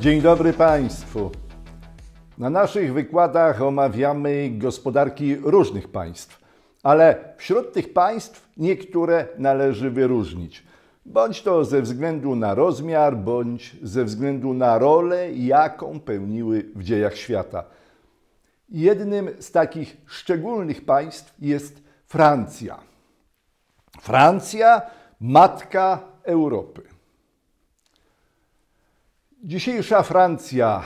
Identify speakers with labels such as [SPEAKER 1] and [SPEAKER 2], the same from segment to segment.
[SPEAKER 1] Dzień dobry Państwu. Na naszych wykładach omawiamy gospodarki różnych państw, ale wśród tych państw niektóre należy wyróżnić. Bądź to ze względu na rozmiar, bądź ze względu na rolę, jaką pełniły w dziejach świata. Jednym z takich szczególnych państw jest Francja. Francja, matka Europy. Dzisiejsza Francja.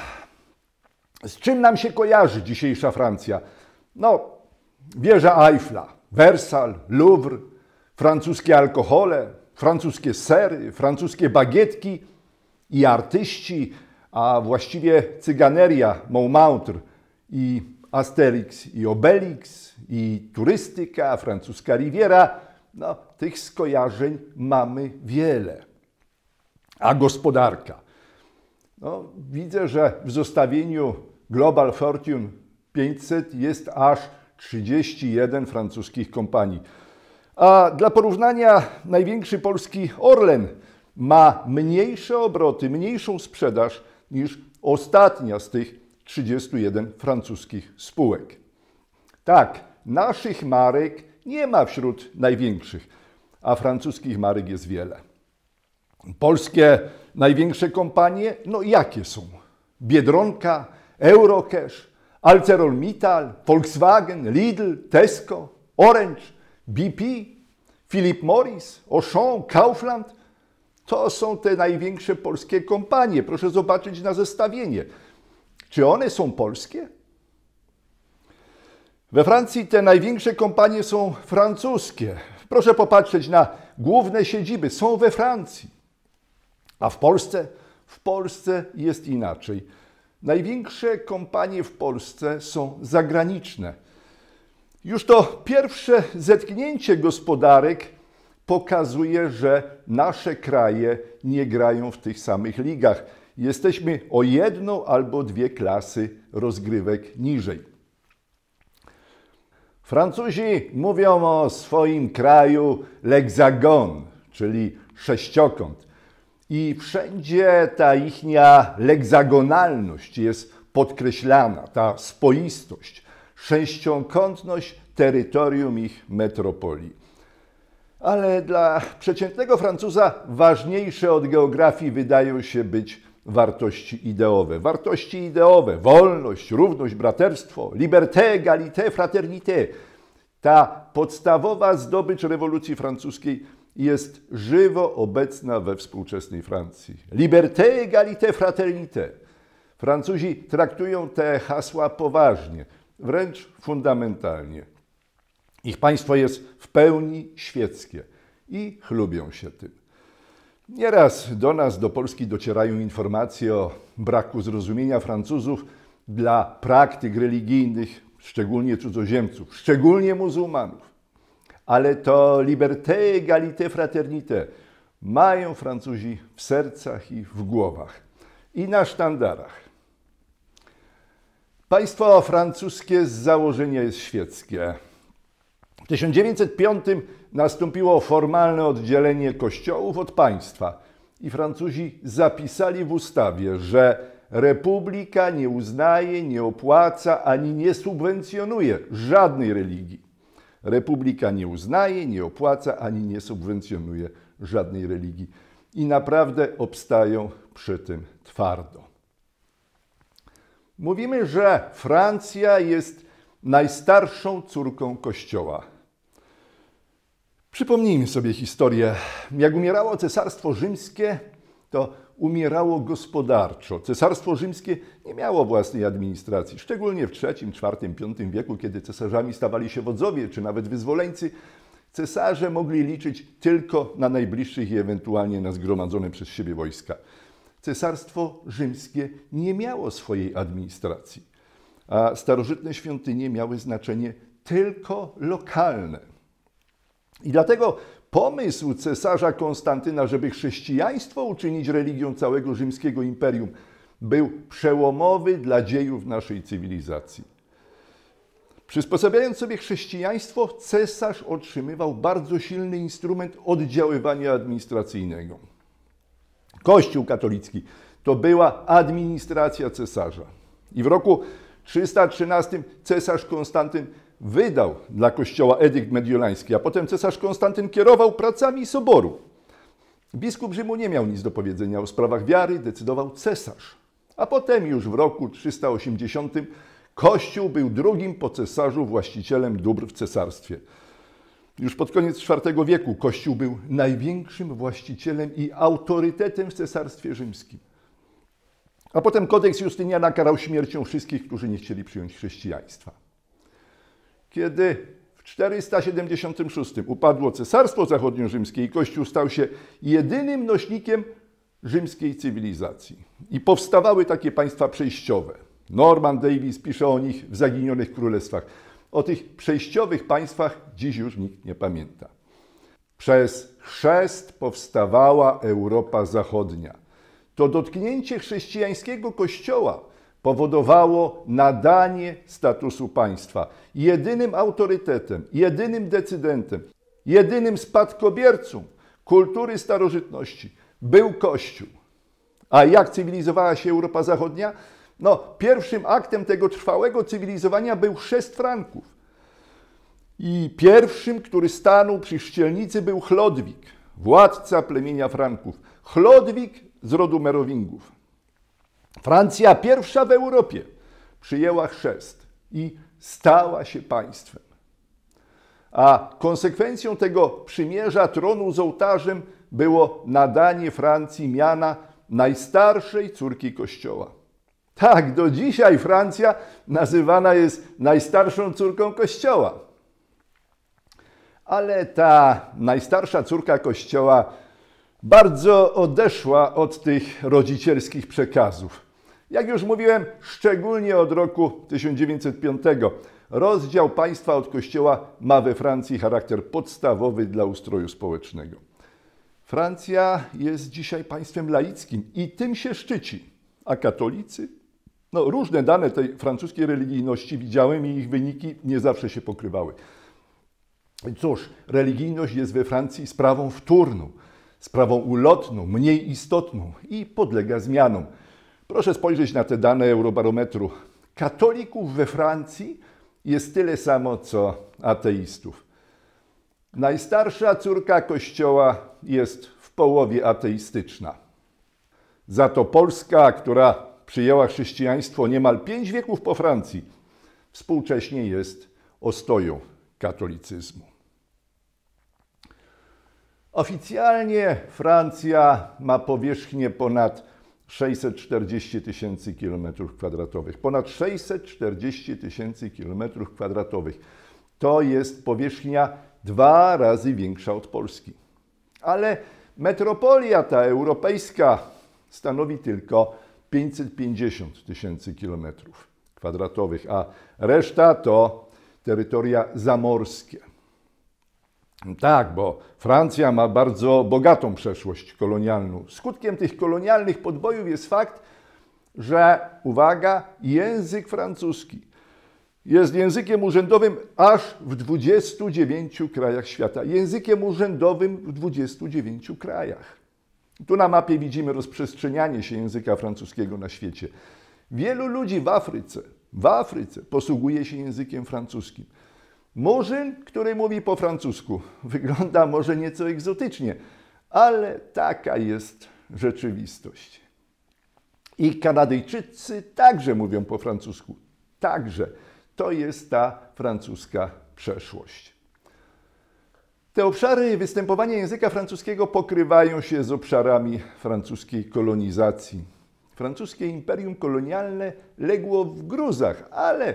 [SPEAKER 1] Z czym nam się kojarzy dzisiejsza Francja? No, wieża Eiffla, Wersal, Louvre, francuskie alkohole, francuskie sery, francuskie bagietki i artyści, a właściwie cyganeria Montmartre i Asterix i Obelix i turystyka, francuska Riviera. No, tych skojarzeń mamy wiele. A gospodarka? No, widzę, że w zestawieniu Global Fortune 500 jest aż 31 francuskich kompanii. A dla porównania największy polski Orlen ma mniejsze obroty, mniejszą sprzedaż niż ostatnia z tych 31 francuskich spółek. Tak, naszych marek nie ma wśród największych, a francuskich marek jest wiele. Polskie największe kompanie, no jakie są? Biedronka, Eurocash, ArcelorMittal, Volkswagen, Lidl, Tesco, Orange, BP, Philip Morris, Auchan, Kaufland. To są te największe polskie kompanie. Proszę zobaczyć na zestawienie. Czy one są polskie? We Francji te największe kompanie są francuskie. Proszę popatrzeć na główne siedziby. Są we Francji. A w Polsce? W Polsce jest inaczej. Największe kompanie w Polsce są zagraniczne. Już to pierwsze zetknięcie gospodarek pokazuje, że nasze kraje nie grają w tych samych ligach. Jesteśmy o jedną albo dwie klasy rozgrywek niżej. Francuzi mówią o swoim kraju l'hexagon, czyli sześciokąt. I wszędzie ta ichnia legzagonalność jest podkreślana, ta spoistość, sześciokątność terytorium ich metropolii. Ale dla przeciętnego Francuza ważniejsze od geografii wydają się być wartości ideowe. Wartości ideowe, wolność, równość, braterstwo, liberté, égalité, fraternité. Ta podstawowa zdobycz rewolucji francuskiej jest żywo obecna we współczesnej Francji. Liberté, égalité, fraternité. Francuzi traktują te hasła poważnie, wręcz fundamentalnie. Ich państwo jest w pełni świeckie i chlubią się tym. Nieraz do nas, do Polski, docierają informacje o braku zrozumienia Francuzów dla praktyk religijnych, szczególnie cudzoziemców, szczególnie muzułmanów ale to liberté, égalité, fraternité mają Francuzi w sercach i w głowach i na sztandarach. Państwo francuskie z założenia jest świeckie. W 1905 nastąpiło formalne oddzielenie kościołów od państwa i Francuzi zapisali w ustawie, że republika nie uznaje, nie opłaca ani nie subwencjonuje żadnej religii. Republika nie uznaje, nie opłaca ani nie subwencjonuje żadnej religii i naprawdę obstają przy tym twardo. Mówimy, że Francja jest najstarszą córką Kościoła. Przypomnijmy sobie historię. Jak umierało Cesarstwo Rzymskie, to umierało gospodarczo. Cesarstwo Rzymskie nie miało własnej administracji, szczególnie w III, IV, V wieku, kiedy cesarzami stawali się wodzowie czy nawet wyzwoleńcy. Cesarze mogli liczyć tylko na najbliższych i ewentualnie na zgromadzone przez siebie wojska. Cesarstwo Rzymskie nie miało swojej administracji, a starożytne świątynie miały znaczenie tylko lokalne. I dlatego Pomysł cesarza Konstantyna, żeby chrześcijaństwo uczynić religią całego rzymskiego imperium, był przełomowy dla dziejów naszej cywilizacji. Przysposabiając sobie chrześcijaństwo, cesarz otrzymywał bardzo silny instrument oddziaływania administracyjnego. Kościół katolicki to była administracja cesarza. I w roku 313 cesarz Konstantyn wydał dla kościoła edykt mediolański, a potem cesarz Konstantyn kierował pracami soboru. Biskup Rzymu nie miał nic do powiedzenia o sprawach wiary, decydował cesarz. A potem już w roku 380 Kościół był drugim po cesarzu właścicielem dóbr w cesarstwie. Już pod koniec IV wieku Kościół był największym właścicielem i autorytetem w cesarstwie rzymskim. A potem kodeks Justyniana karał śmiercią wszystkich, którzy nie chcieli przyjąć chrześcijaństwa. Kiedy w 476 upadło Cesarstwo Zachodnio-Rzymskie i Kościół stał się jedynym nośnikiem rzymskiej cywilizacji. I powstawały takie państwa przejściowe. Norman Davis pisze o nich w Zaginionych Królestwach. O tych przejściowych państwach dziś już nikt nie pamięta. Przez chrzest powstawała Europa Zachodnia. To dotknięcie chrześcijańskiego kościoła powodowało nadanie statusu państwa. Jedynym autorytetem, jedynym decydentem, jedynym spadkobiercą kultury starożytności był Kościół. A jak cywilizowała się Europa Zachodnia? No, pierwszym aktem tego trwałego cywilizowania był chrzest Franków. I pierwszym, który stanął przy chrzcielnicy, był Chlodwik, władca plemienia Franków. Chlodwik z rodu Merowingów. Francja pierwsza w Europie przyjęła chrzest i stała się państwem. A konsekwencją tego przymierza tronu z ołtarzem było nadanie Francji miana najstarszej córki Kościoła. Tak, do dzisiaj Francja nazywana jest najstarszą córką Kościoła. Ale ta najstarsza córka Kościoła bardzo odeszła od tych rodzicielskich przekazów. Jak już mówiłem, szczególnie od roku 1905 rozdział państwa od Kościoła ma we Francji charakter podstawowy dla ustroju społecznego. Francja jest dzisiaj państwem laickim i tym się szczyci, a katolicy no, różne dane tej francuskiej religijności widziałem i ich wyniki nie zawsze się pokrywały. Cóż, religijność jest we Francji sprawą wtórną, sprawą ulotną, mniej istotną i podlega zmianom. Proszę spojrzeć na te dane Eurobarometru. Katolików we Francji jest tyle samo co ateistów. Najstarsza córka Kościoła jest w połowie ateistyczna. Za to Polska, która przyjęła chrześcijaństwo niemal pięć wieków po Francji, współcześnie jest ostoją katolicyzmu. Oficjalnie Francja ma powierzchnię ponad 640 tysięcy kilometrów kwadratowych. Ponad 640 tysięcy kilometrów kwadratowych. To jest powierzchnia dwa razy większa od Polski. Ale metropolia ta europejska stanowi tylko 550 tysięcy kilometrów kwadratowych, a reszta to terytoria zamorskie. Tak, bo Francja ma bardzo bogatą przeszłość kolonialną. Skutkiem tych kolonialnych podbojów jest fakt, że, uwaga, język francuski jest językiem urzędowym aż w 29 krajach świata. Językiem urzędowym w 29 krajach. Tu na mapie widzimy rozprzestrzenianie się języka francuskiego na świecie. Wielu ludzi w Afryce, w Afryce posługuje się językiem francuskim. Murzyn, który mówi po francusku, wygląda może nieco egzotycznie, ale taka jest rzeczywistość. I Kanadyjczycy także mówią po francusku. Także to jest ta francuska przeszłość. Te obszary występowania języka francuskiego pokrywają się z obszarami francuskiej kolonizacji. Francuskie imperium kolonialne legło w gruzach, ale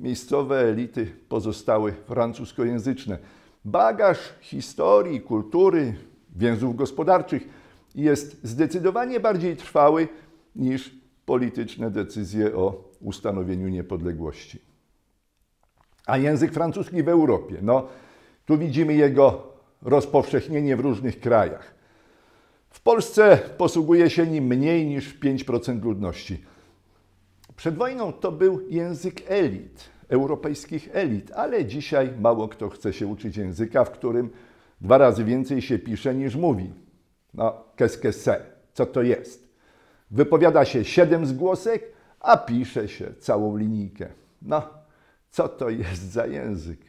[SPEAKER 1] miejscowe elity pozostały francuskojęzyczne. Bagaż historii, kultury, więzów gospodarczych jest zdecydowanie bardziej trwały niż polityczne decyzje o ustanowieniu niepodległości. A język francuski w Europie? No, tu widzimy jego rozpowszechnienie w różnych krajach. W Polsce posługuje się nim mniej niż 5% ludności. Przed wojną to był język elit, europejskich elit, ale dzisiaj mało kto chce się uczyć języka, w którym dwa razy więcej się pisze niż mówi. No, qu'est-ce que c'est? Co to jest? Wypowiada się siedem zgłosek, a pisze się całą linijkę. No, co to jest za język?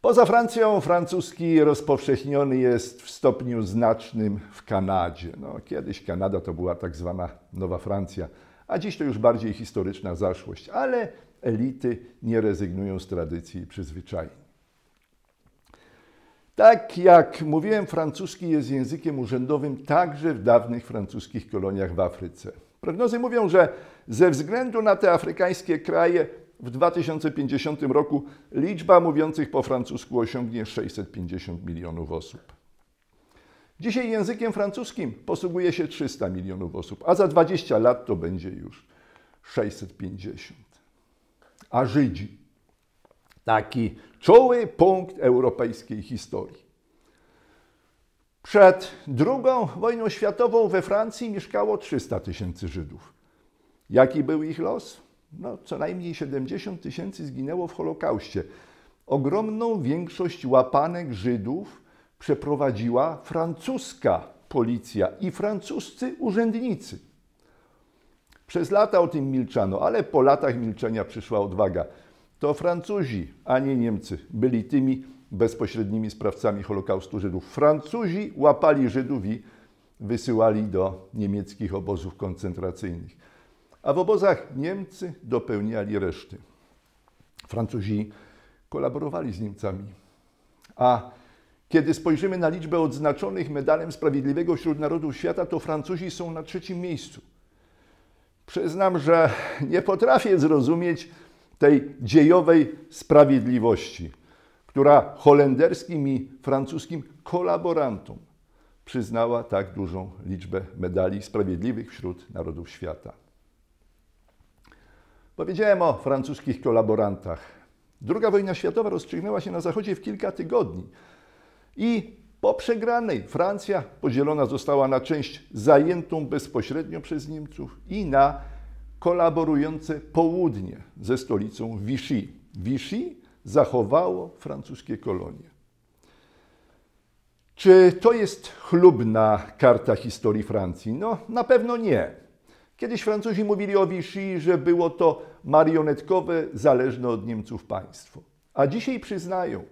[SPEAKER 1] Poza Francją francuski rozpowszechniony jest w stopniu znacznym w Kanadzie. No, kiedyś Kanada to była tak zwana Nowa Francja, a dziś to już bardziej historyczna zaszłość, ale elity nie rezygnują z tradycji i przyzwyczajeń. Tak jak mówiłem, francuski jest językiem urzędowym także w dawnych francuskich koloniach w Afryce. Prognozy mówią, że ze względu na te afrykańskie kraje w 2050 roku liczba mówiących po francusku osiągnie 650 milionów osób. Dzisiaj językiem francuskim posługuje się 300 milionów osób, a za 20 lat to będzie już 650. A Żydzi taki czuły punkt europejskiej historii. Przed II wojną światową we Francji mieszkało 300 tysięcy Żydów. Jaki był ich los? No, co najmniej 70 tysięcy zginęło w Holokauście. Ogromną większość łapanek Żydów przeprowadziła francuska policja i francuscy urzędnicy. Przez lata o tym milczano, ale po latach milczenia przyszła odwaga. To Francuzi, a nie Niemcy, byli tymi bezpośrednimi sprawcami Holokaustu Żydów. Francuzi łapali Żydów i wysyłali do niemieckich obozów koncentracyjnych. A w obozach Niemcy dopełniali reszty. Francuzi kolaborowali z Niemcami. A kiedy spojrzymy na liczbę odznaczonych medalem Sprawiedliwego wśród narodów świata, to Francuzi są na trzecim miejscu. Przyznam, że nie potrafię zrozumieć tej dziejowej sprawiedliwości, która holenderskim i francuskim kolaborantom przyznała tak dużą liczbę medali sprawiedliwych wśród narodów świata. Powiedziałem o francuskich kolaborantach. Druga wojna światowa rozstrzygnęła się na Zachodzie w kilka tygodni i po przegranej Francja podzielona została na część zajętą bezpośrednio przez Niemców i na kolaborujące południe ze stolicą Vichy. Vichy zachowało francuskie kolonie. Czy to jest chlubna karta historii Francji? No, na pewno nie. Kiedyś Francuzi mówili o Vichy, że było to marionetkowe, zależne od Niemców państwo. A dzisiaj przyznają,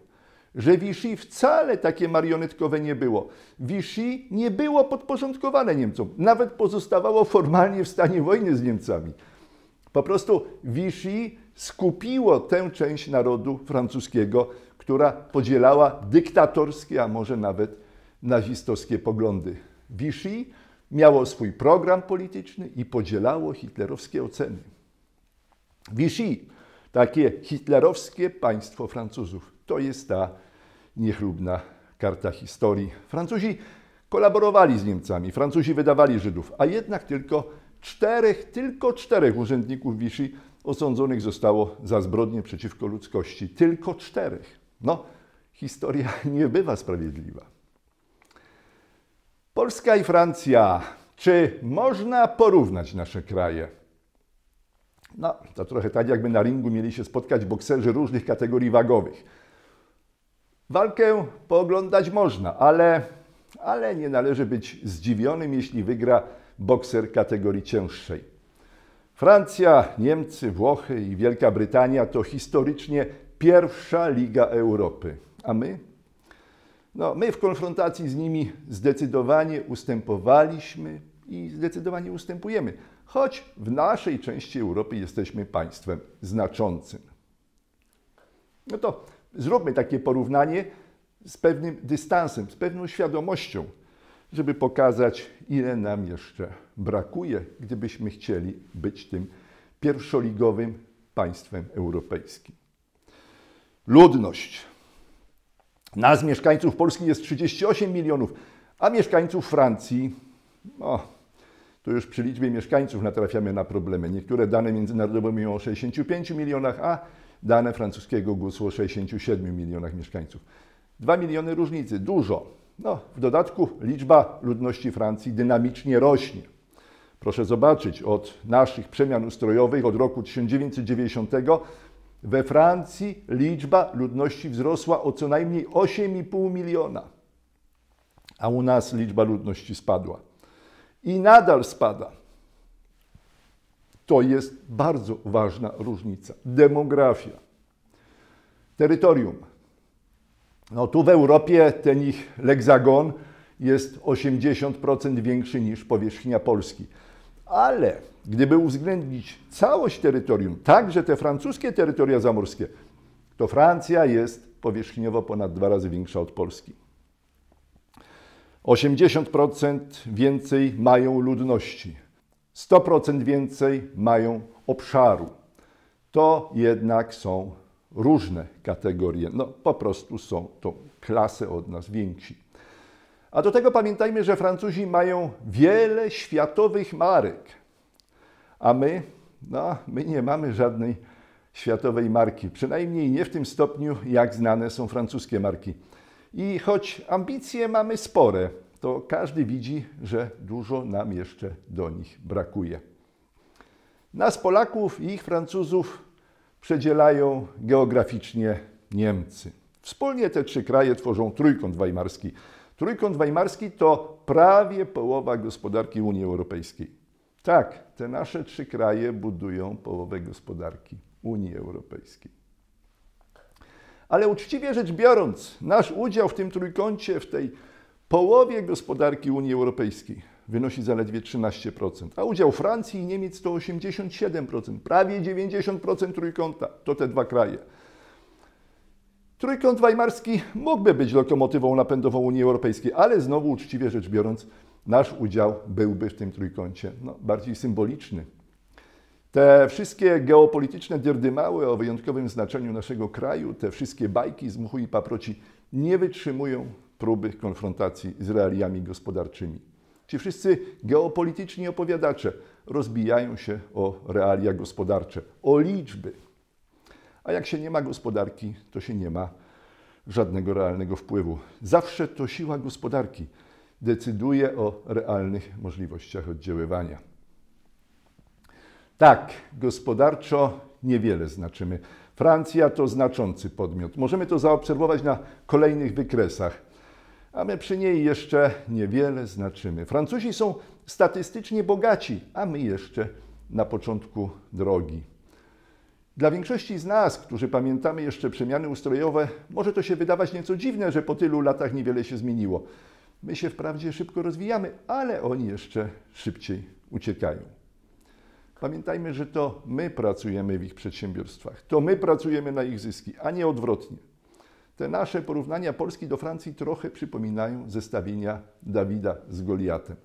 [SPEAKER 1] że Vichy wcale takie marionetkowe nie było. Vichy nie było podporządkowane Niemcom, nawet pozostawało formalnie w stanie wojny z Niemcami. Po prostu Vichy skupiło tę część narodu francuskiego, która podzielała dyktatorskie, a może nawet nazistowskie poglądy. Vichy miało swój program polityczny i podzielało hitlerowskie oceny. Vichy, takie hitlerowskie państwo Francuzów, to jest ta niechlubna karta historii. Francuzi kolaborowali z Niemcami, Francuzi wydawali Żydów, a jednak tylko czterech, tylko czterech urzędników Vichy osądzonych zostało za zbrodnie przeciwko ludzkości. Tylko czterech. No, historia nie bywa sprawiedliwa. Polska i Francja. Czy można porównać nasze kraje? No, to trochę tak, jakby na ringu mieli się spotkać bokserzy różnych kategorii wagowych. Walkę pooglądać można, ale, ale nie należy być zdziwionym, jeśli wygra bokser kategorii cięższej. Francja, Niemcy, Włochy i Wielka Brytania to historycznie pierwsza liga Europy. A my? No, my w konfrontacji z nimi zdecydowanie ustępowaliśmy i zdecydowanie ustępujemy, choć w naszej części Europy jesteśmy państwem znaczącym. No to zróbmy takie porównanie z pewnym dystansem, z pewną świadomością, żeby pokazać, ile nam jeszcze brakuje, gdybyśmy chcieli być tym pierwszoligowym państwem europejskim. Ludność. Nas, mieszkańców Polski, jest 38 milionów, a mieszkańców Francji, no, tu już przy liczbie mieszkańców natrafiamy na problemy. Niektóre dane międzynarodowe mówią o 65 milionach, a dane francuskiego GUS-u o 67 milionach mieszkańców. Dwa miliony różnicy, dużo. No, w dodatku liczba ludności Francji dynamicznie rośnie. Proszę zobaczyć, od naszych przemian ustrojowych, od roku 1990 we Francji liczba ludności wzrosła o co najmniej 8,5 miliona, a u nas liczba ludności spadła. i nadal spada. To jest bardzo ważna różnica. Demografia. Terytorium. No tu w Europie ten ich legzagon jest 80% większy niż powierzchnia Polski. Ale gdyby uwzględnić całość terytorium, także te francuskie terytoria zamorskie, to Francja jest powierzchniowo ponad dwa razy większa od Polski. 80% więcej mają ludności, 100% więcej mają obszaru. To jednak są różne kategorie. No po prostu są to klasy od nas więksi. A do tego pamiętajmy, że Francuzi mają wiele światowych marek, a my, no, my nie mamy żadnej światowej marki, przynajmniej nie w tym stopniu, jak znane są francuskie marki. I choć ambicje mamy spore, to każdy widzi, że dużo nam jeszcze do nich brakuje. Nas, Polaków i ich Francuzów, przedzielają geograficznie Niemcy. Wspólnie te trzy kraje tworzą trójkąt weimarski. Trójkąt weimarski to prawie połowa gospodarki Unii Europejskiej. Tak, te nasze trzy kraje budują połowę gospodarki Unii Europejskiej. Ale uczciwie rzecz biorąc, nasz udział w tym trójkącie, w tej połowie gospodarki Unii Europejskiej wynosi zaledwie 13%, a udział Francji i Niemiec to 87%, prawie 90% trójkąta, to te dwa kraje. Trójkąt weimarski mógłby być lokomotywą napędową Unii Europejskiej, ale znowu uczciwie rzecz biorąc, nasz udział byłby w tym trójkącie no, bardziej symboliczny. Te wszystkie geopolityczne dyrdymały o wyjątkowym znaczeniu naszego kraju, te wszystkie bajki z mchu i paproci nie wytrzymują próby konfrontacji z realiami gospodarczymi. Ci wszyscy geopolityczni opowiadacze rozbijają się o realia gospodarcze, o liczby. A jak się nie ma gospodarki, to się nie ma żadnego realnego wpływu. Zawsze to siła gospodarki decyduje o realnych możliwościach oddziaływania. Tak, gospodarczo niewiele znaczymy. Francja to znaczący podmiot. Możemy to zaobserwować na kolejnych wykresach, a my przy niej jeszcze niewiele znaczymy. Francuzi są statystycznie bogaci, a my jeszcze na początku drogi. Dla większości z nas, którzy pamiętamy jeszcze przemiany ustrojowe, może to się wydawać nieco dziwne, że po tylu latach niewiele się zmieniło. My się wprawdzie szybko rozwijamy, ale oni jeszcze szybciej uciekają. Pamiętajmy, że to my pracujemy w ich przedsiębiorstwach, to my pracujemy na ich zyski, a nie odwrotnie. Te nasze porównania Polski do Francji trochę przypominają zestawienia Dawida z Goliatem.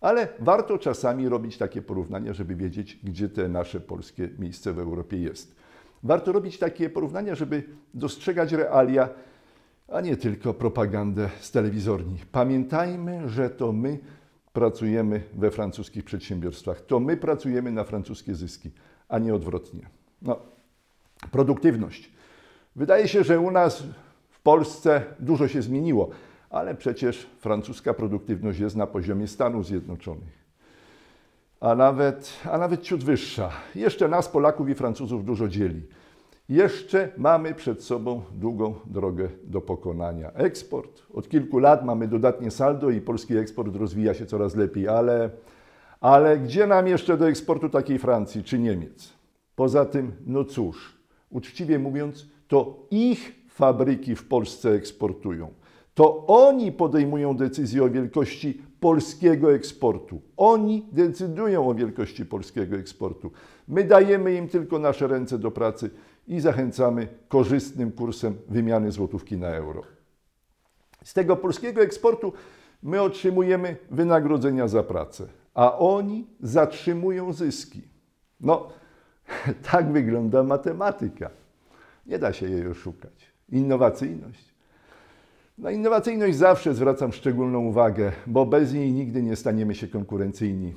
[SPEAKER 1] Ale warto czasami robić takie porównania, żeby wiedzieć, gdzie te nasze polskie miejsce w Europie jest. Warto robić takie porównania, żeby dostrzegać realia, a nie tylko propagandę z telewizorni. Pamiętajmy, że to my pracujemy we francuskich przedsiębiorstwach. To my pracujemy na francuskie zyski, a nie odwrotnie. No, produktywność. Wydaje się, że u nas Polsce dużo się zmieniło, ale przecież francuska produktywność jest na poziomie Stanów Zjednoczonych. A nawet, a nawet ciut wyższa. Jeszcze nas, Polaków i Francuzów, dużo dzieli. Jeszcze mamy przed sobą długą drogę do pokonania. Eksport. Od kilku lat mamy dodatnie saldo i polski eksport rozwija się coraz lepiej, ale, ale gdzie nam jeszcze do eksportu takiej Francji czy Niemiec? Poza tym, no cóż, uczciwie mówiąc, to ich fabryki w Polsce eksportują. To oni podejmują decyzję o wielkości polskiego eksportu. Oni decydują o wielkości polskiego eksportu. My dajemy im tylko nasze ręce do pracy i zachęcamy korzystnym kursem wymiany złotówki na euro. Z tego polskiego eksportu my otrzymujemy wynagrodzenia za pracę, a oni zatrzymują zyski. No, tak wygląda matematyka. Nie da się jej oszukać. Innowacyjność. Na innowacyjność zawsze zwracam szczególną uwagę, bo bez niej nigdy nie staniemy się konkurencyjni.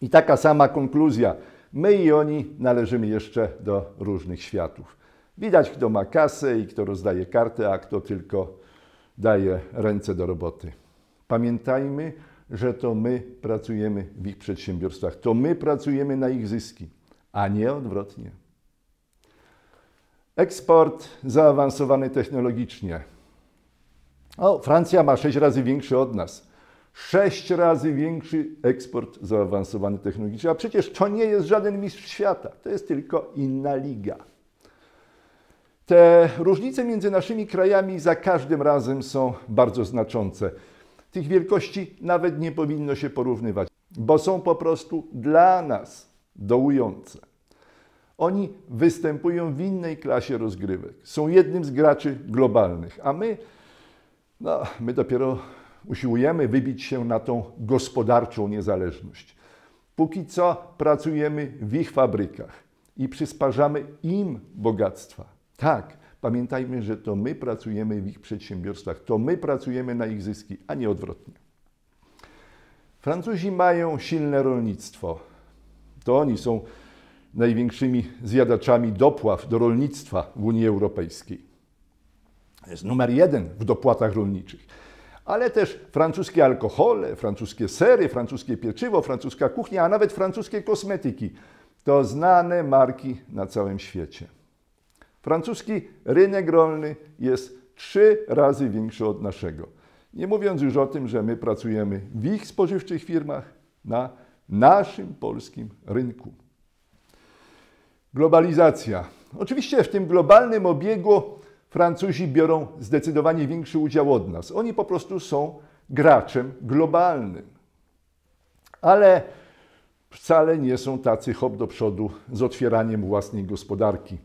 [SPEAKER 1] I taka sama konkluzja My i oni należymy jeszcze do różnych światów. Widać, kto ma kasę i kto rozdaje kartę, a kto tylko daje ręce do roboty. Pamiętajmy, że to my pracujemy w ich przedsiębiorstwach, to my pracujemy na ich zyski, a nie odwrotnie. Eksport zaawansowany technologicznie. O, Francja ma sześć razy większy od nas. Sześć razy większy eksport zaawansowany technologicznie. A przecież to nie jest żaden mistrz świata, to jest tylko inna liga. Te różnice między naszymi krajami za każdym razem są bardzo znaczące. Tych wielkości nawet nie powinno się porównywać, bo są po prostu dla nas dołujące. Oni występują w innej klasie rozgrywek. Są jednym z graczy globalnych, a my, no, my dopiero usiłujemy wybić się na tą gospodarczą niezależność. Póki co pracujemy w ich fabrykach i przysparzamy im bogactwa. Tak, pamiętajmy, że to my pracujemy w ich przedsiębiorstwach, to my pracujemy na ich zyski, a nie odwrotnie. Francuzi mają silne rolnictwo. To oni są największymi zjadaczami dopław do rolnictwa w Unii Europejskiej. Jest numer jeden w dopłatach rolniczych. Ale też francuskie alkohole, francuskie sery, francuskie pieczywo, francuska kuchnia, a nawet francuskie kosmetyki to znane marki na całym świecie. Francuski rynek rolny jest trzy razy większy od naszego. Nie mówiąc już o tym, że my pracujemy w ich spożywczych firmach na naszym polskim rynku. Globalizacja. Oczywiście w tym globalnym obiegu Francuzi biorą zdecydowanie większy udział od nas. Oni po prostu są graczem globalnym. Ale wcale nie są tacy hop do przodu z otwieraniem własnej gospodarki.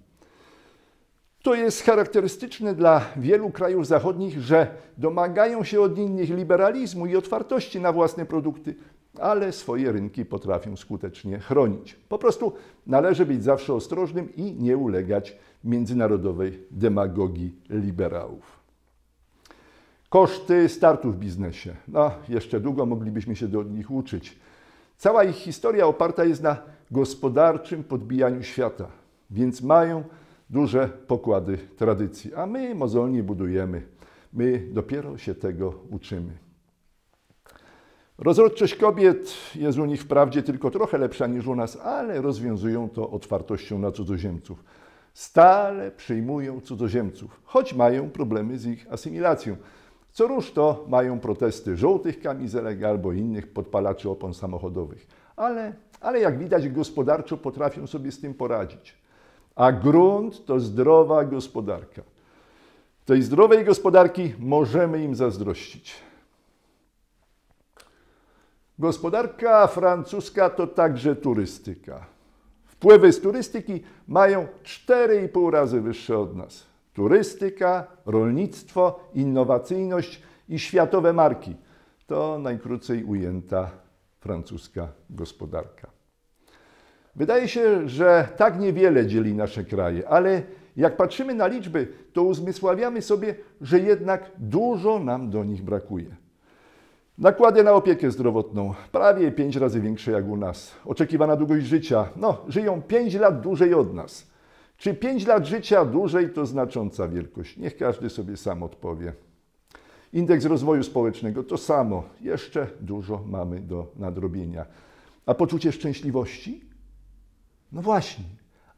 [SPEAKER 1] To jest charakterystyczne dla wielu krajów zachodnich, że domagają się od innych liberalizmu i otwartości na własne produkty, ale swoje rynki potrafią skutecznie chronić. Po prostu należy być zawsze ostrożnym i nie ulegać międzynarodowej demagogii liberałów. Koszty startu w biznesie. No, jeszcze długo moglibyśmy się do nich uczyć. Cała ich historia oparta jest na gospodarczym podbijaniu świata, więc mają duże pokłady tradycji, a my mozolnie budujemy. My dopiero się tego uczymy. Rozrodczość kobiet jest u nich wprawdzie tylko trochę lepsza niż u nas, ale rozwiązują to otwartością na cudzoziemców. Stale przyjmują cudzoziemców, choć mają problemy z ich asymilacją. Co róż to mają protesty żółtych kamizelek albo innych podpalaczy opon samochodowych. Ale, ale jak widać, gospodarczo potrafią sobie z tym poradzić. A grunt to zdrowa gospodarka. Tej zdrowej gospodarki możemy im zazdrościć. Gospodarka francuska to także turystyka. Wpływy z turystyki mają 4,5 razy wyższe od nas. Turystyka, rolnictwo, innowacyjność i światowe marki to najkrócej ujęta francuska gospodarka. Wydaje się, że tak niewiele dzieli nasze kraje, ale jak patrzymy na liczby, to uzmysławiamy sobie, że jednak dużo nam do nich brakuje. Nakłady na opiekę zdrowotną prawie 5 razy większe jak u nas. Oczekiwana długość życia, no, żyją 5 lat dłużej od nas. Czy 5 lat życia dłużej to znacząca wielkość? Niech każdy sobie sam odpowie. Indeks rozwoju społecznego to samo. Jeszcze dużo mamy do nadrobienia. A poczucie szczęśliwości? No właśnie.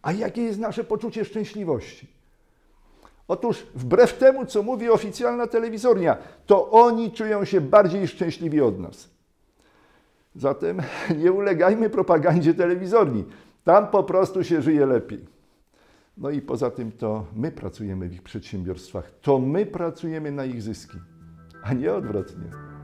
[SPEAKER 1] A jakie jest nasze poczucie szczęśliwości? Otóż wbrew temu, co mówi oficjalna telewizornia, to oni czują się bardziej szczęśliwi od nas. Zatem nie ulegajmy propagandzie telewizorni. Tam po prostu się żyje lepiej. No i poza tym to my pracujemy w ich przedsiębiorstwach, to my pracujemy na ich zyski, a nie odwrotnie.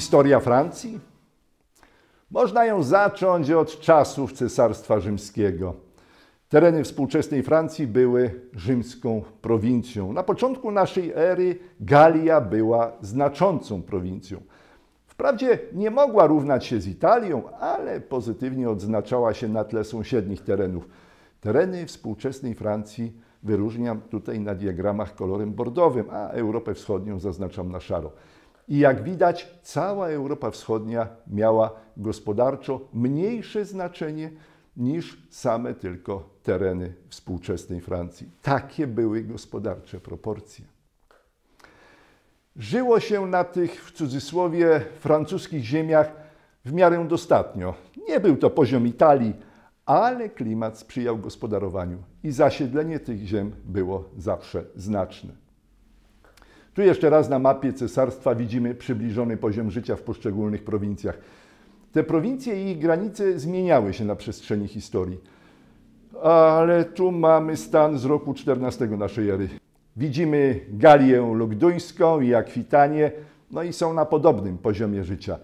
[SPEAKER 1] Historia Francji? Można ją zacząć od czasów Cesarstwa Rzymskiego. Tereny współczesnej Francji były rzymską prowincją. Na początku naszej ery Galia była znaczącą prowincją. Wprawdzie nie mogła równać się z Italią, ale pozytywnie odznaczała się na tle sąsiednich terenów. Tereny współczesnej Francji wyróżniam tutaj na diagramach kolorem bordowym, a Europę Wschodnią zaznaczam na szaro. I jak widać, cała Europa Wschodnia miała gospodarczo mniejsze znaczenie niż same tylko tereny współczesnej Francji. Takie były gospodarcze proporcje. żyło się na tych, w cudzysłowie, francuskich ziemiach w miarę dostatnio. Nie był to poziom Italii, ale klimat sprzyjał gospodarowaniu i zasiedlenie tych ziem było zawsze znaczne. Tu jeszcze raz na mapie cesarstwa widzimy przybliżony poziom życia w poszczególnych prowincjach. Te prowincje i ich granice zmieniały się na przestrzeni historii. Ale tu mamy stan z roku XIV naszej ery. Widzimy Galię Lugduńską i Akwitanię, no i są na podobnym poziomie życia.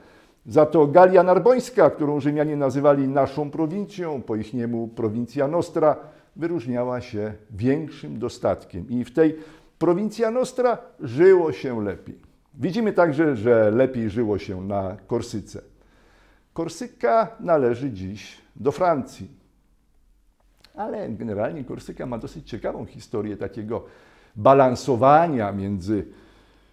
[SPEAKER 1] Za to Galia Narbońska, którą Rzymianie nazywali naszą prowincją, po ich niemu prowincja Nostra, wyróżniała się większym dostatkiem. I w tej prowincja Nostra żyło się lepiej. Widzimy także, że lepiej żyło się na Korsyce. Korsyka należy dziś do Francji. Ale generalnie Korsyka ma dosyć ciekawą historię takiego balansowania między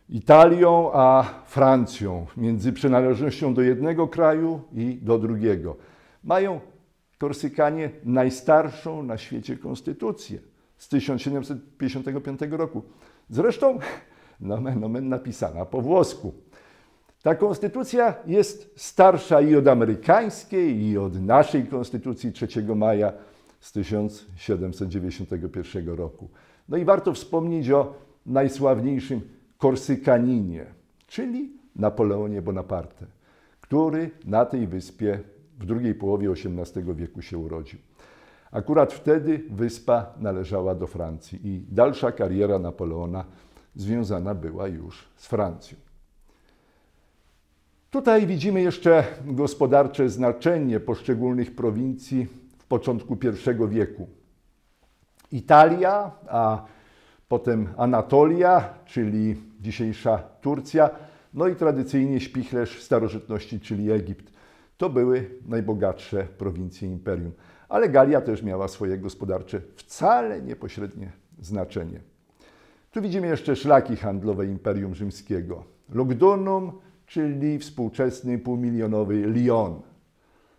[SPEAKER 1] Italią a Francją, między przynależnością do jednego kraju i do drugiego. Mają Korsykanie najstarszą na świecie konstytucję z 1755 roku. Zresztą, nomen, nomen napisana po włosku. Ta konstytucja jest starsza i od amerykańskiej, i od naszej konstytucji 3 maja z 1791 roku. No i warto wspomnieć o najsławniejszym Korsykaninie, czyli Napoleonie Bonaparte, który na tej wyspie w drugiej połowie XVIII wieku się urodził. Akurat wtedy wyspa należała do Francji i dalsza kariera Napoleona związana była już z Francją. Tutaj widzimy jeszcze gospodarcze znaczenie poszczególnych prowincji w początku I wieku. Italia, a potem Anatolia, czyli dzisiejsza Turcja, no i tradycyjnie Śpichlerz starożytności, czyli Egipt. To były najbogatsze prowincje imperium. Ale Galia też miała swoje gospodarcze, wcale niepośrednie znaczenie. Tu widzimy jeszcze szlaki handlowe Imperium Rzymskiego. Lugdunum, czyli współczesny półmilionowy Lyon.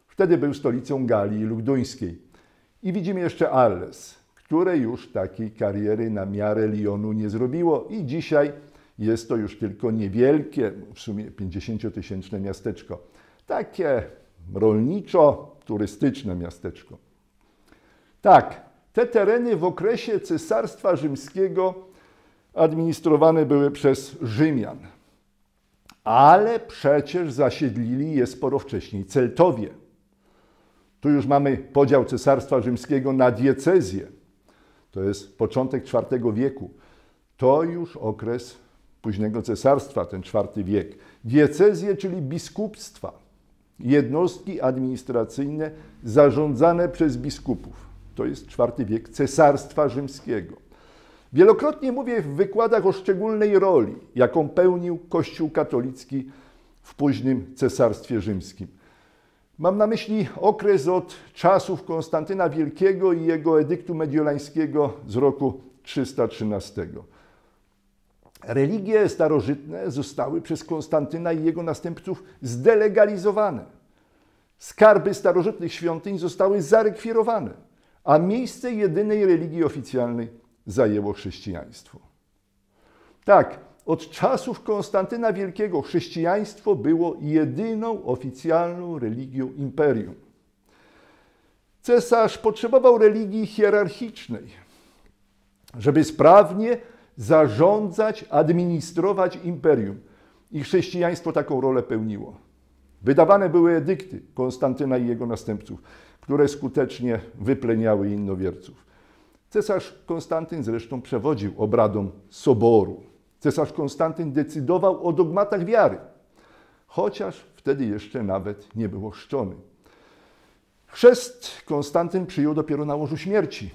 [SPEAKER 1] Wtedy był stolicą Galii Lugduńskiej. I widzimy jeszcze Arles, które już takiej kariery na miarę Lyonu nie zrobiło i dzisiaj jest to już tylko niewielkie, w sumie 50-tysięczne miasteczko. Takie rolniczo-turystyczne miasteczko. Tak, te tereny w okresie Cesarstwa Rzymskiego administrowane były przez Rzymian. Ale przecież zasiedlili je sporo wcześniej Celtowie. Tu już mamy podział Cesarstwa Rzymskiego na diecezję. To jest początek IV wieku. To już okres późnego cesarstwa, ten IV wiek. Diecezje, czyli biskupstwa, jednostki administracyjne zarządzane przez biskupów. To jest IV wiek Cesarstwa Rzymskiego. Wielokrotnie mówię w wykładach o szczególnej roli, jaką pełnił Kościół katolicki w późnym Cesarstwie Rzymskim. Mam na myśli okres od czasów Konstantyna Wielkiego i jego edyktu mediolańskiego z roku 313. Religie starożytne zostały przez Konstantyna i jego następców zdelegalizowane. Skarby starożytnych świątyń zostały zarekwirowane, a miejsce jedynej religii oficjalnej zajęło chrześcijaństwo. Tak, od czasów Konstantyna Wielkiego chrześcijaństwo było jedyną oficjalną religią imperium. Cesarz potrzebował religii hierarchicznej, żeby sprawnie zarządzać, administrować imperium. I chrześcijaństwo taką rolę pełniło. Wydawane były edykty Konstantyna i jego następców, które skutecznie wypleniały innowierców. Cesarz Konstantyn zresztą przewodził obradom soboru. Cesarz Konstantyn decydował o dogmatach wiary, chociaż wtedy jeszcze nawet nie był ochrzczony. Chrzest Konstantyn przyjął dopiero na łożu śmierci.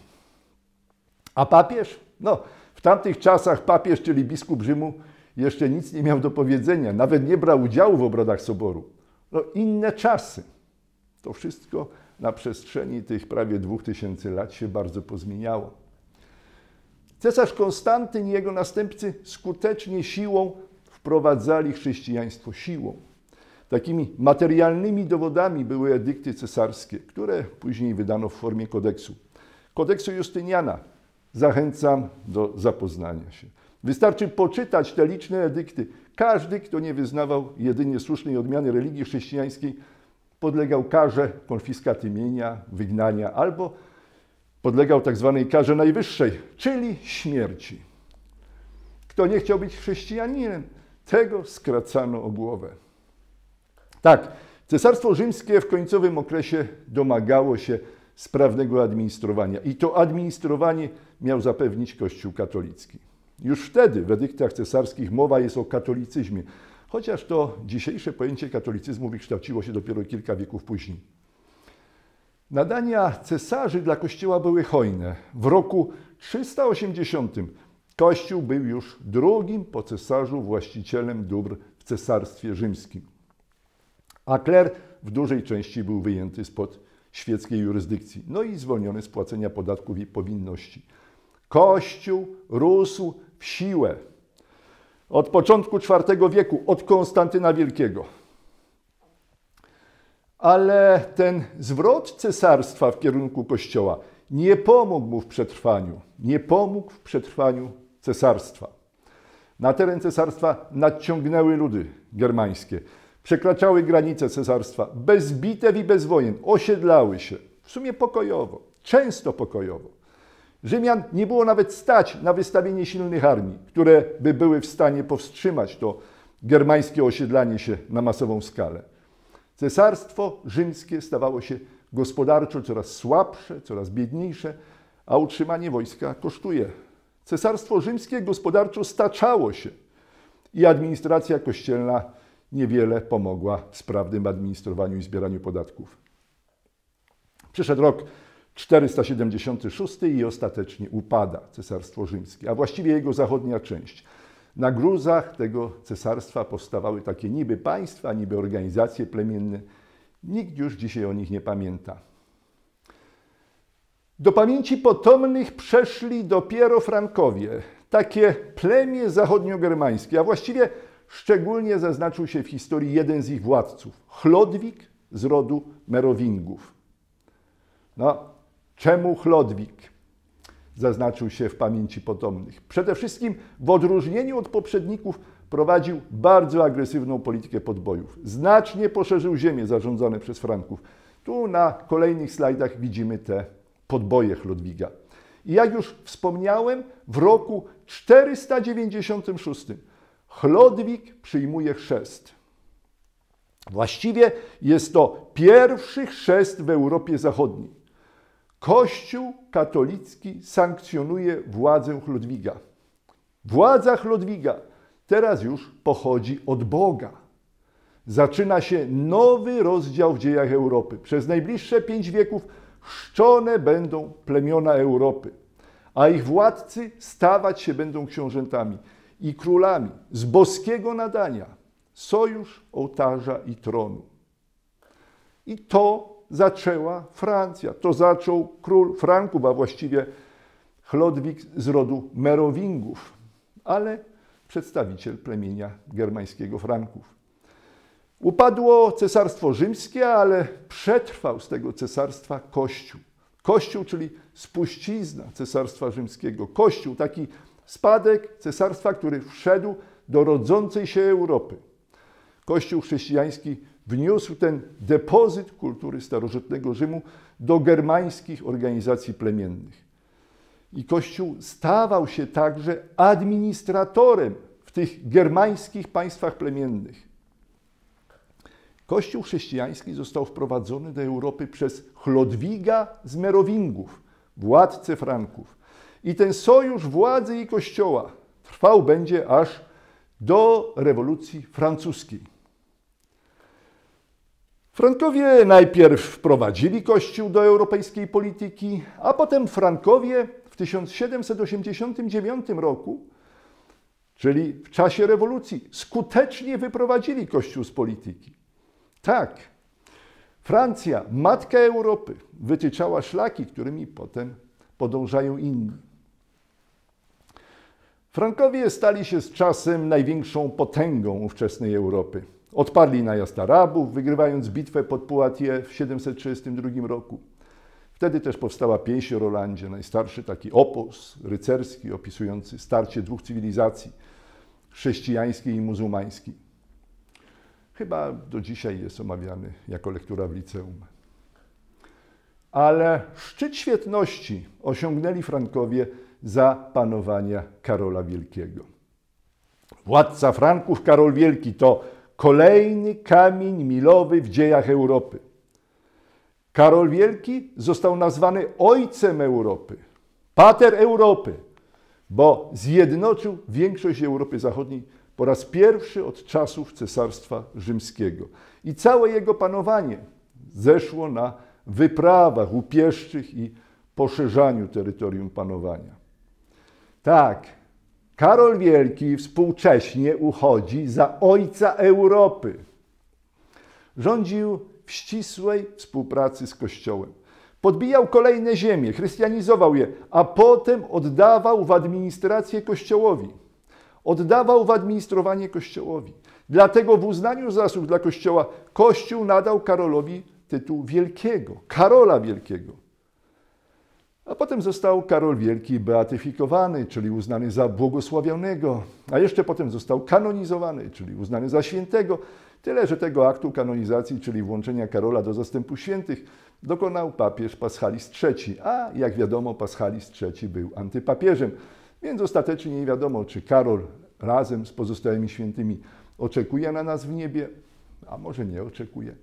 [SPEAKER 1] A papież? No, w tamtych czasach papież, czyli biskup Rzymu, jeszcze nic nie miał do powiedzenia, nawet nie brał udziału w obrodach soboru. No, inne czasy. To wszystko na przestrzeni tych prawie dwóch tysięcy lat się bardzo pozmieniało. Cesarz Konstantyn i jego następcy skutecznie siłą wprowadzali chrześcijaństwo siłą. Takimi materialnymi dowodami były edykty cesarskie, które później wydano w formie kodeksu. Kodeksu Justyniana. Zachęcam do zapoznania się. Wystarczy poczytać te liczne edykty. Każdy, kto nie wyznawał jedynie słusznej odmiany religii chrześcijańskiej, podlegał karze konfiskaty mienia, wygnania albo podlegał tak zwanej karze najwyższej, czyli śmierci. Kto nie chciał być chrześcijaninem, tego skracano o głowę. Tak, Cesarstwo Rzymskie w końcowym okresie domagało się sprawnego administrowania i to administrowanie miał zapewnić Kościół katolicki. Już wtedy w edyktach cesarskich mowa jest o katolicyzmie, chociaż to dzisiejsze pojęcie katolicyzmu wykształciło się dopiero kilka wieków później. Nadania cesarzy dla Kościoła były hojne. W roku 380 Kościół był już drugim po cesarzu właścicielem dóbr w cesarstwie rzymskim. A kler w dużej części był wyjęty spod świeckiej jurysdykcji, no i zwolniony z płacenia podatków i powinności. Kościół rósł w siłę. Od początku IV wieku, od Konstantyna Wielkiego. Ale ten zwrot cesarstwa w kierunku Kościoła nie pomógł mu w przetrwaniu. Nie pomógł w przetrwaniu cesarstwa. Na teren cesarstwa nadciągnęły ludy germańskie. Przekraczały granice cesarstwa bez bitew i bez wojen, osiedlały się, w sumie pokojowo, często pokojowo. Rzymian nie było nawet stać na wystawienie silnych armii, które by były w stanie powstrzymać to germańskie osiedlanie się na masową skalę. Cesarstwo rzymskie stawało się gospodarczo coraz słabsze, coraz biedniejsze, a utrzymanie wojska kosztuje. Cesarstwo rzymskie gospodarczo staczało się i administracja kościelna niewiele pomogła w sprawnym administrowaniu i zbieraniu podatków. Przyszedł rok 476 i ostatecznie upada Cesarstwo Rzymskie, a właściwie jego zachodnia część. Na gruzach tego cesarstwa powstawały takie niby państwa, niby organizacje plemienne. Nikt już dzisiaj o nich nie pamięta. Do pamięci potomnych przeszli dopiero Frankowie, takie plemię zachodniogermańskie, a właściwie szczególnie zaznaczył się w historii jeden z ich władców, Chlodwik z rodu Merowingów. No, czemu Chlodwik zaznaczył się w pamięci potomnych? Przede wszystkim w odróżnieniu od poprzedników prowadził bardzo agresywną politykę podbojów. Znacznie poszerzył ziemię zarządzane przez Franków. Tu na kolejnych slajdach widzimy te podboje Chlodwiga. I jak już wspomniałem, w roku 496 Chlodwig przyjmuje chrzest. Właściwie jest to pierwszy chrzest w Europie Zachodniej. Kościół katolicki sankcjonuje władzę Chlodwiga. Władza Chlodwiga teraz już pochodzi od Boga. Zaczyna się nowy rozdział w dziejach Europy. Przez najbliższe pięć wieków chrzczone będą plemiona Europy, a ich władcy stawać się będą książętami i królami z boskiego nadania. Sojusz ołtarza i tronu. I to zaczęła Francja. To zaczął król Franków, a właściwie Chlodwig z rodu Merowingów, ale przedstawiciel plemienia germańskiego Franków. Upadło cesarstwo rzymskie, ale przetrwał z tego cesarstwa Kościół. Kościół, czyli spuścizna cesarstwa rzymskiego. Kościół, taki spadek cesarstwa, który wszedł do rodzącej się Europy. Kościół chrześcijański wniósł ten depozyt kultury starożytnego Rzymu do germańskich organizacji plemiennych. I Kościół stawał się także administratorem w tych germańskich państwach plemiennych. Kościół chrześcijański został wprowadzony do Europy przez Chlodwiga z Merowingów, władcę Franków. I ten sojusz władzy i Kościoła trwał będzie aż do rewolucji francuskiej. Frankowie najpierw wprowadzili Kościół do europejskiej polityki, a potem Frankowie w 1789 roku, czyli w czasie rewolucji, skutecznie wyprowadzili Kościół z polityki. Tak, Francja, matka Europy, wytyczała szlaki, którymi potem podążają inni. Frankowie stali się z czasem największą potęgą ówczesnej Europy. Odparli najazd Arabów, wygrywając bitwę pod Poitiers w 732 roku. Wtedy też powstała pieśń o Rolandzie, najstarszy taki opus rycerski opisujący starcie dwóch cywilizacji, chrześcijańskiej i muzułmańskiej. Chyba do dzisiaj jest omawiany jako lektura w liceum. Ale szczyt świetności osiągnęli Frankowie za panowania Karola Wielkiego. Władca Franków Karol Wielki to kolejny kamień milowy w dziejach Europy. Karol Wielki został nazwany ojcem Europy, pater Europy, bo zjednoczył większość Europy Zachodniej po raz pierwszy od czasów Cesarstwa Rzymskiego. I całe jego panowanie zeszło na wyprawach upieszczych i poszerzaniu terytorium panowania. Tak, Karol Wielki współcześnie uchodzi za ojca Europy. Rządził w ścisłej współpracy z Kościołem. Podbijał kolejne ziemie, chrystianizował je, a potem oddawał w administrację Kościołowi. Oddawał w administrowanie Kościołowi. Dlatego w uznaniu zasług dla Kościoła Kościół nadał Karolowi tytuł Wielkiego, Karola Wielkiego. A potem został Karol Wielki beatyfikowany, czyli uznany za błogosławionego, a jeszcze potem został kanonizowany, czyli uznany za świętego. Tyle, że tego aktu kanonizacji, czyli włączenia Karola do zastępu świętych, dokonał papież Paschalis III, a jak wiadomo, Paschalis III był antypapieżem, więc ostatecznie nie wiadomo, czy Karol razem z pozostałymi świętymi oczekuje na nas w niebie, a może nie oczekuje.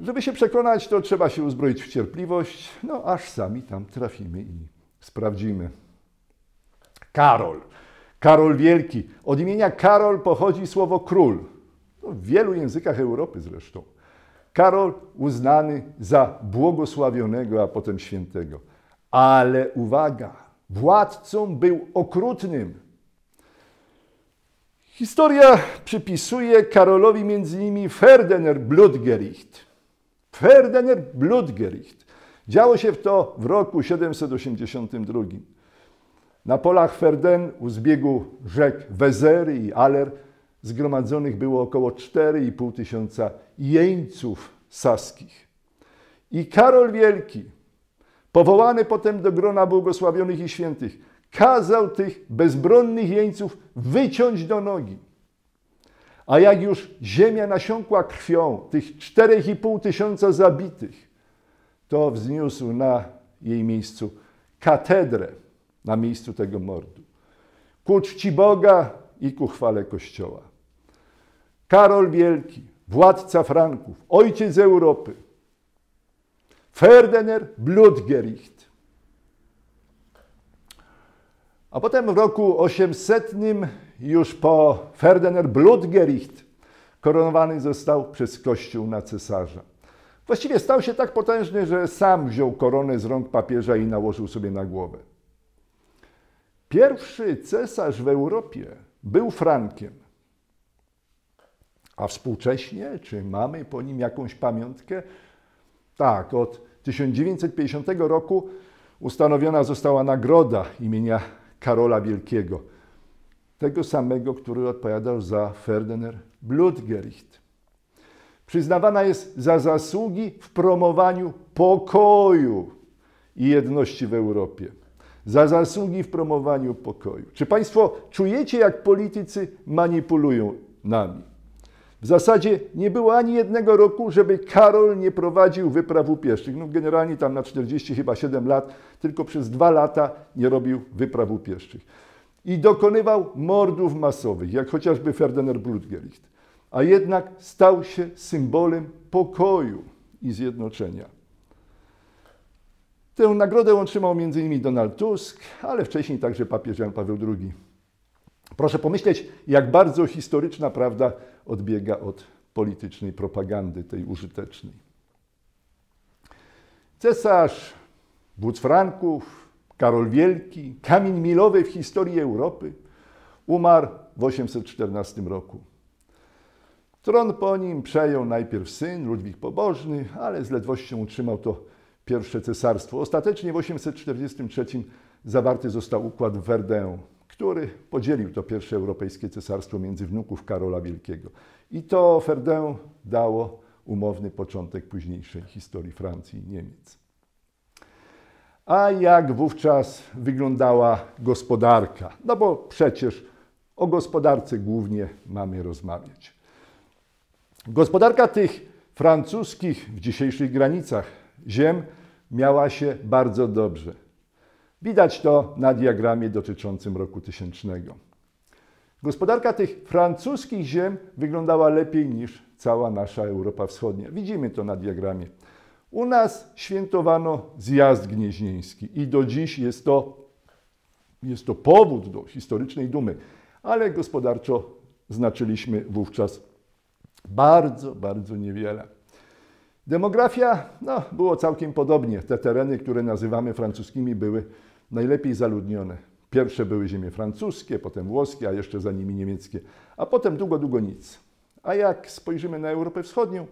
[SPEAKER 1] Żeby się przekonać, to trzeba się uzbroić w cierpliwość, no aż sami tam trafimy i sprawdzimy. Karol. Karol Wielki. Od imienia Karol pochodzi słowo król. No, w wielu językach Europy zresztą. Karol uznany za błogosławionego, a potem świętego. Ale uwaga, władcą był okrutnym. Historia przypisuje Karolowi m.in. Ferdener Blutgericht. Ferdener Blutgericht. Działo się to w roku 782. Na polach Ferden u zbiegu rzek Wezery i Aller zgromadzonych było około 4,5 tysiąca jeńców saskich. I Karol Wielki, powołany potem do grona błogosławionych i świętych, kazał tych bezbronnych jeńców wyciąć do nogi. A jak już ziemia nasiąkła krwią tych 4,5 tysiąca zabitych, to wzniósł na jej miejscu katedrę na miejscu tego mordu. Ku czci Boga i ku chwale Kościoła. Karol Wielki, władca Franków, ojciec Europy. Ferdener Blutgericht. A potem w roku 800 już po Ferdener Blutgericht koronowany został przez Kościół na cesarza. Właściwie stał się tak potężny, że sam wziął koronę z rąk papieża i nałożył sobie na głowę. Pierwszy cesarz w Europie był Frankiem. A współcześnie, czy mamy po nim jakąś pamiątkę? Tak, od 1950 roku ustanowiona została nagroda imienia Karola Wielkiego, tego samego, który odpowiadał za Ferdener Blutgericht. Przyznawana jest za zasługi w promowaniu pokoju i jedności w Europie. Za zasługi w promowaniu pokoju. Czy Państwo czujecie, jak politycy manipulują nami? W zasadzie nie było ani jednego roku, żeby Karol nie prowadził wypraw pieszych. No generalnie tam na 40 chyba 7 lat, tylko przez dwa lata nie robił wypraw pieszych. I dokonywał mordów masowych, jak chociażby Ferdener Blutgericht. A jednak stał się symbolem pokoju i zjednoczenia. Tę nagrodę otrzymał m.in. Donald Tusk, ale wcześniej także papież Jan Paweł II. Proszę pomyśleć, jak bardzo historyczna prawda odbiega od politycznej propagandy, tej użytecznej. Cesarz, wódz Franków, Karol Wielki, kamień milowy w historii Europy, umarł w 814 roku. Tron po nim przejął najpierw syn, Ludwik Pobożny, ale z ledwością utrzymał to pierwsze cesarstwo. Ostatecznie w 843 zawarty został układ w Verdun, który podzielił to pierwsze europejskie cesarstwo między wnuków Karola Wielkiego. I to Verdun dało umowny początek późniejszej historii Francji i Niemiec. A jak wówczas wyglądała gospodarka? No bo przecież o gospodarce głównie mamy rozmawiać. Gospodarka tych francuskich w dzisiejszych granicach ziem miała się bardzo dobrze. Widać to na diagramie dotyczącym roku tysięcznego. Gospodarka tych francuskich ziem wyglądała lepiej niż cała nasza Europa Wschodnia. Widzimy to na diagramie. U nas świętowano zjazd gnieźnieński i do dziś jest to, jest to powód do historycznej dumy, ale gospodarczo znaczyliśmy wówczas bardzo, bardzo niewiele. Demografia, no, było całkiem podobnie. Te tereny, które nazywamy francuskimi, były najlepiej zaludnione. Pierwsze były ziemie francuskie, potem włoskie, a jeszcze za nimi niemieckie, a potem długo, długo nic. A jak spojrzymy na Europę Wschodnią,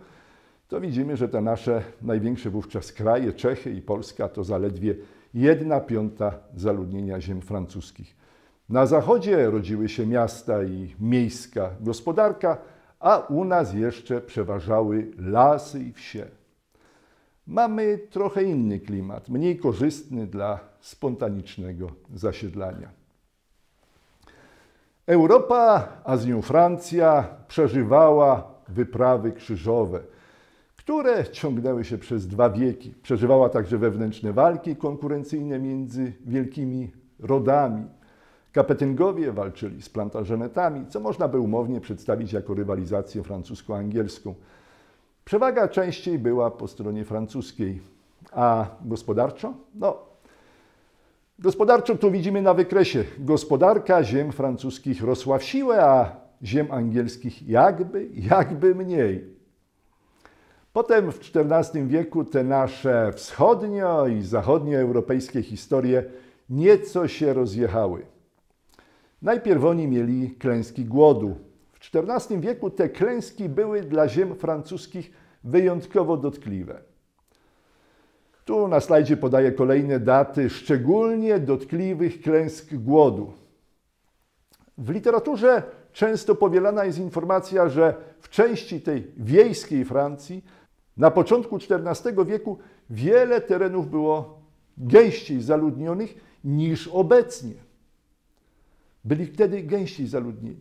[SPEAKER 1] to widzimy, że te nasze największe wówczas kraje, Czechy i Polska, to zaledwie jedna piąta zaludnienia ziem francuskich. Na zachodzie rodziły się miasta i miejska gospodarka, a u nas jeszcze przeważały lasy i wsie. Mamy trochę inny klimat, mniej korzystny dla spontanicznego zasiedlania. Europa, a z nią Francja, przeżywała wyprawy krzyżowe, które ciągnęły się przez dwa wieki. Przeżywała także wewnętrzne walki konkurencyjne między wielkimi rodami. Kapetyngowie walczyli z plantażenetami, co można by umownie przedstawić jako rywalizację francusko-angielską. Przewaga częściej była po stronie francuskiej, a gospodarczo? No, gospodarczo tu widzimy na wykresie. Gospodarka ziem francuskich rosła w siłę, a ziem angielskich jakby, jakby mniej. Potem w XIV wieku te nasze wschodnio i zachodnioeuropejskie historie nieco się rozjechały. Najpierw oni mieli klęski głodu. W XIV wieku te klęski były dla ziem francuskich wyjątkowo dotkliwe. Tu na slajdzie podaję kolejne daty szczególnie dotkliwych klęsk głodu. W literaturze często powielana jest informacja, że w części tej wiejskiej Francji na początku XIV wieku wiele terenów było gęściej zaludnionych niż obecnie. Byli wtedy gęściej zaludnieni.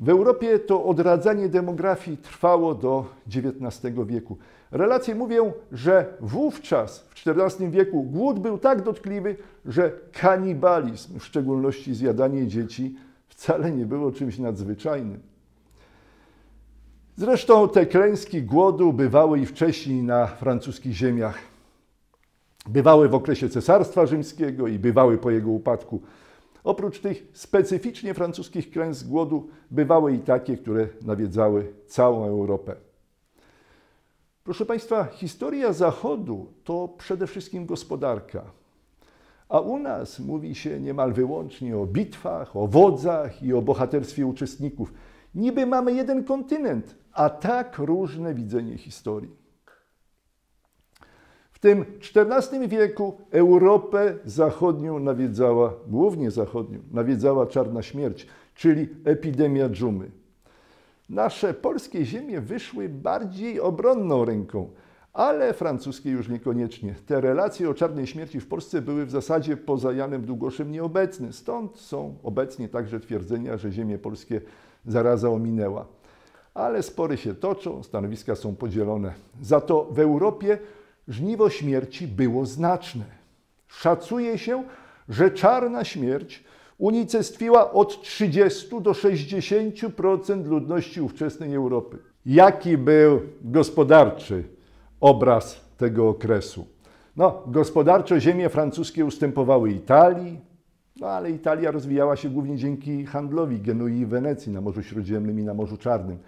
[SPEAKER 1] W Europie to odradzanie demografii trwało do XIX wieku. Relacje mówią, że wówczas, w XIV wieku, głód był tak dotkliwy, że kanibalizm, w szczególności zjadanie dzieci, wcale nie było czymś nadzwyczajnym. Zresztą te klęski głodu bywały i wcześniej na francuskich ziemiach. Bywały w okresie Cesarstwa Rzymskiego i bywały po jego upadku. Oprócz tych specyficznie francuskich klęsk głodu, bywały i takie, które nawiedzały całą Europę. Proszę Państwa, historia Zachodu to przede wszystkim gospodarka. A u nas mówi się niemal wyłącznie o bitwach, o wodzach i o bohaterstwie uczestników. Niby mamy jeden kontynent, a tak różne widzenie historii. W tym XIV wieku Europę zachodnią nawiedzała, głównie zachodnią, nawiedzała czarna śmierć, czyli epidemia dżumy. Nasze polskie ziemie wyszły bardziej obronną ręką, ale francuskie już niekoniecznie. Te relacje o czarnej śmierci w Polsce były w zasadzie poza Janem Długoszem nieobecne. Stąd są obecnie także twierdzenia, że ziemie polskie zaraza ominęła ale spory się toczą, stanowiska są podzielone. Za to w Europie żniwo śmierci było znaczne. Szacuje się, że czarna śmierć unicestwiła od 30 do 60% ludności ówczesnej Europy. Jaki był gospodarczy obraz tego okresu? No, gospodarczo ziemie francuskie ustępowały Italii, no ale Italia rozwijała się głównie dzięki handlowi Genui i Wenecji na Morzu Śródziemnym i na Morzu Czarnym.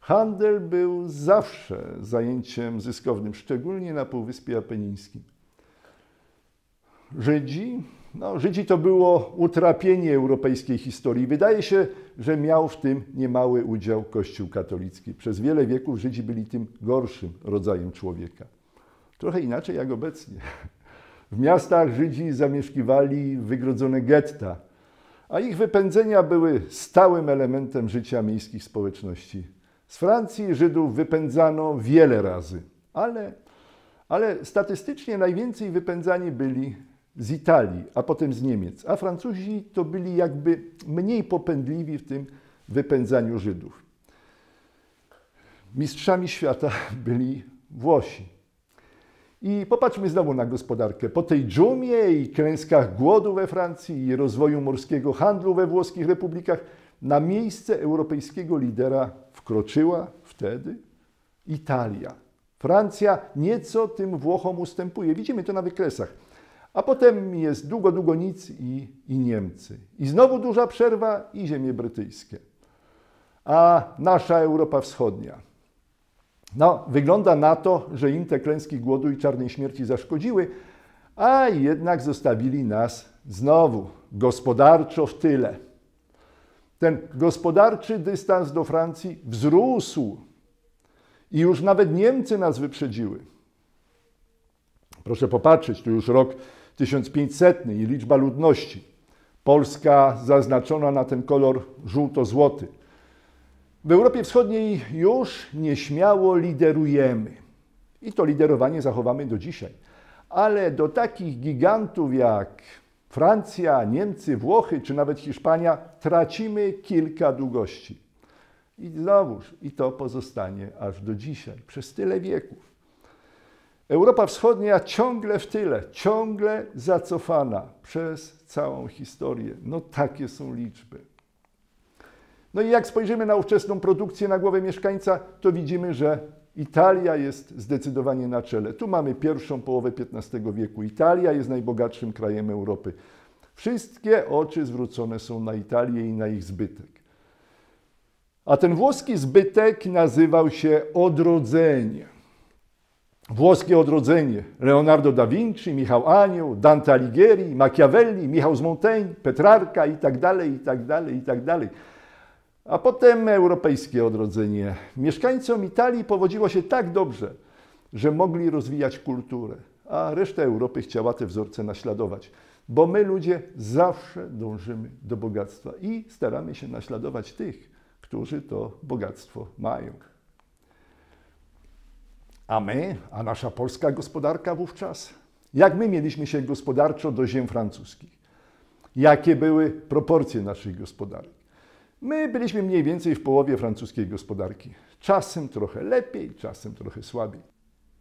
[SPEAKER 1] Handel był zawsze zajęciem zyskownym, szczególnie na Półwyspie Apenińskim. Żydzi, no, Żydzi to było utrapienie europejskiej historii. Wydaje się, że miał w tym niemały udział Kościół katolicki. Przez wiele wieków Żydzi byli tym gorszym rodzajem człowieka. Trochę inaczej jak obecnie. W miastach Żydzi zamieszkiwali wygrodzone getta, a ich wypędzenia były stałym elementem życia miejskich społeczności z Francji Żydów wypędzano wiele razy, ale, Ale statystycznie najwięcej wypędzani byli z Italii, a potem z Niemiec, a Francuzi to byli jakby mniej popędliwi w tym wypędzaniu Żydów. Mistrzami świata byli Włosi. I popatrzmy znowu na gospodarkę. Po tej dżumie i klęskach głodu we Francji i rozwoju morskiego handlu we włoskich republikach na miejsce europejskiego lidera wkroczyła wtedy Italia. Francja nieco tym Włochom ustępuje. Widzimy to na wykresach. A potem jest długo, długo nic i, i Niemcy. I znowu duża przerwa i ziemie brytyjskie. A nasza Europa Wschodnia. No, wygląda na to, że im te klęski głodu i czarnej śmierci zaszkodziły, a jednak zostawili nas znowu gospodarczo w tyle. Ten gospodarczy dystans do Francji wzrósł i już nawet Niemcy nas wyprzedziły. Proszę popatrzeć, tu już rok 1500 i liczba ludności. Polska zaznaczona na ten kolor żółto-złoty. W Europie Wschodniej już nieśmiało liderujemy. I to liderowanie zachowamy do dzisiaj. Ale do takich gigantów jak Francja, Niemcy, Włochy czy nawet Hiszpania tracimy kilka długości. I znowuż, i to pozostanie aż do dzisiaj, przez tyle wieków. Europa Wschodnia ciągle w tyle, ciągle zacofana przez całą historię. No takie są liczby. No i jak spojrzymy na ówczesną produkcję na głowę mieszkańca, to widzimy, że Italia jest zdecydowanie na czele. Tu mamy pierwszą połowę XV wieku. Italia jest najbogatszym krajem Europy. Wszystkie oczy zwrócone są na Italię i na ich zbytek. A ten włoski zbytek nazywał się odrodzenie. Włoskie odrodzenie. Leonardo da Vinci, Michał Anioł, Dante Alighieri, Machiavelli, Michał z Montaigne, Petrarka i tak dalej, i tak dalej, i tak dalej. A potem europejskie odrodzenie. Mieszkańcom Italii powodziło się tak dobrze, że mogli rozwijać kulturę, a reszta Europy chciała te wzorce naśladować. Bo my ludzie zawsze dążymy do bogactwa i staramy się naśladować tych, którzy to bogactwo mają. A my, a nasza polska gospodarka wówczas, jak my mieliśmy się gospodarczo do ziem francuskich? Jakie były proporcje naszej gospodarki? My byliśmy mniej więcej w połowie francuskiej gospodarki. Czasem trochę lepiej, czasem trochę słabiej.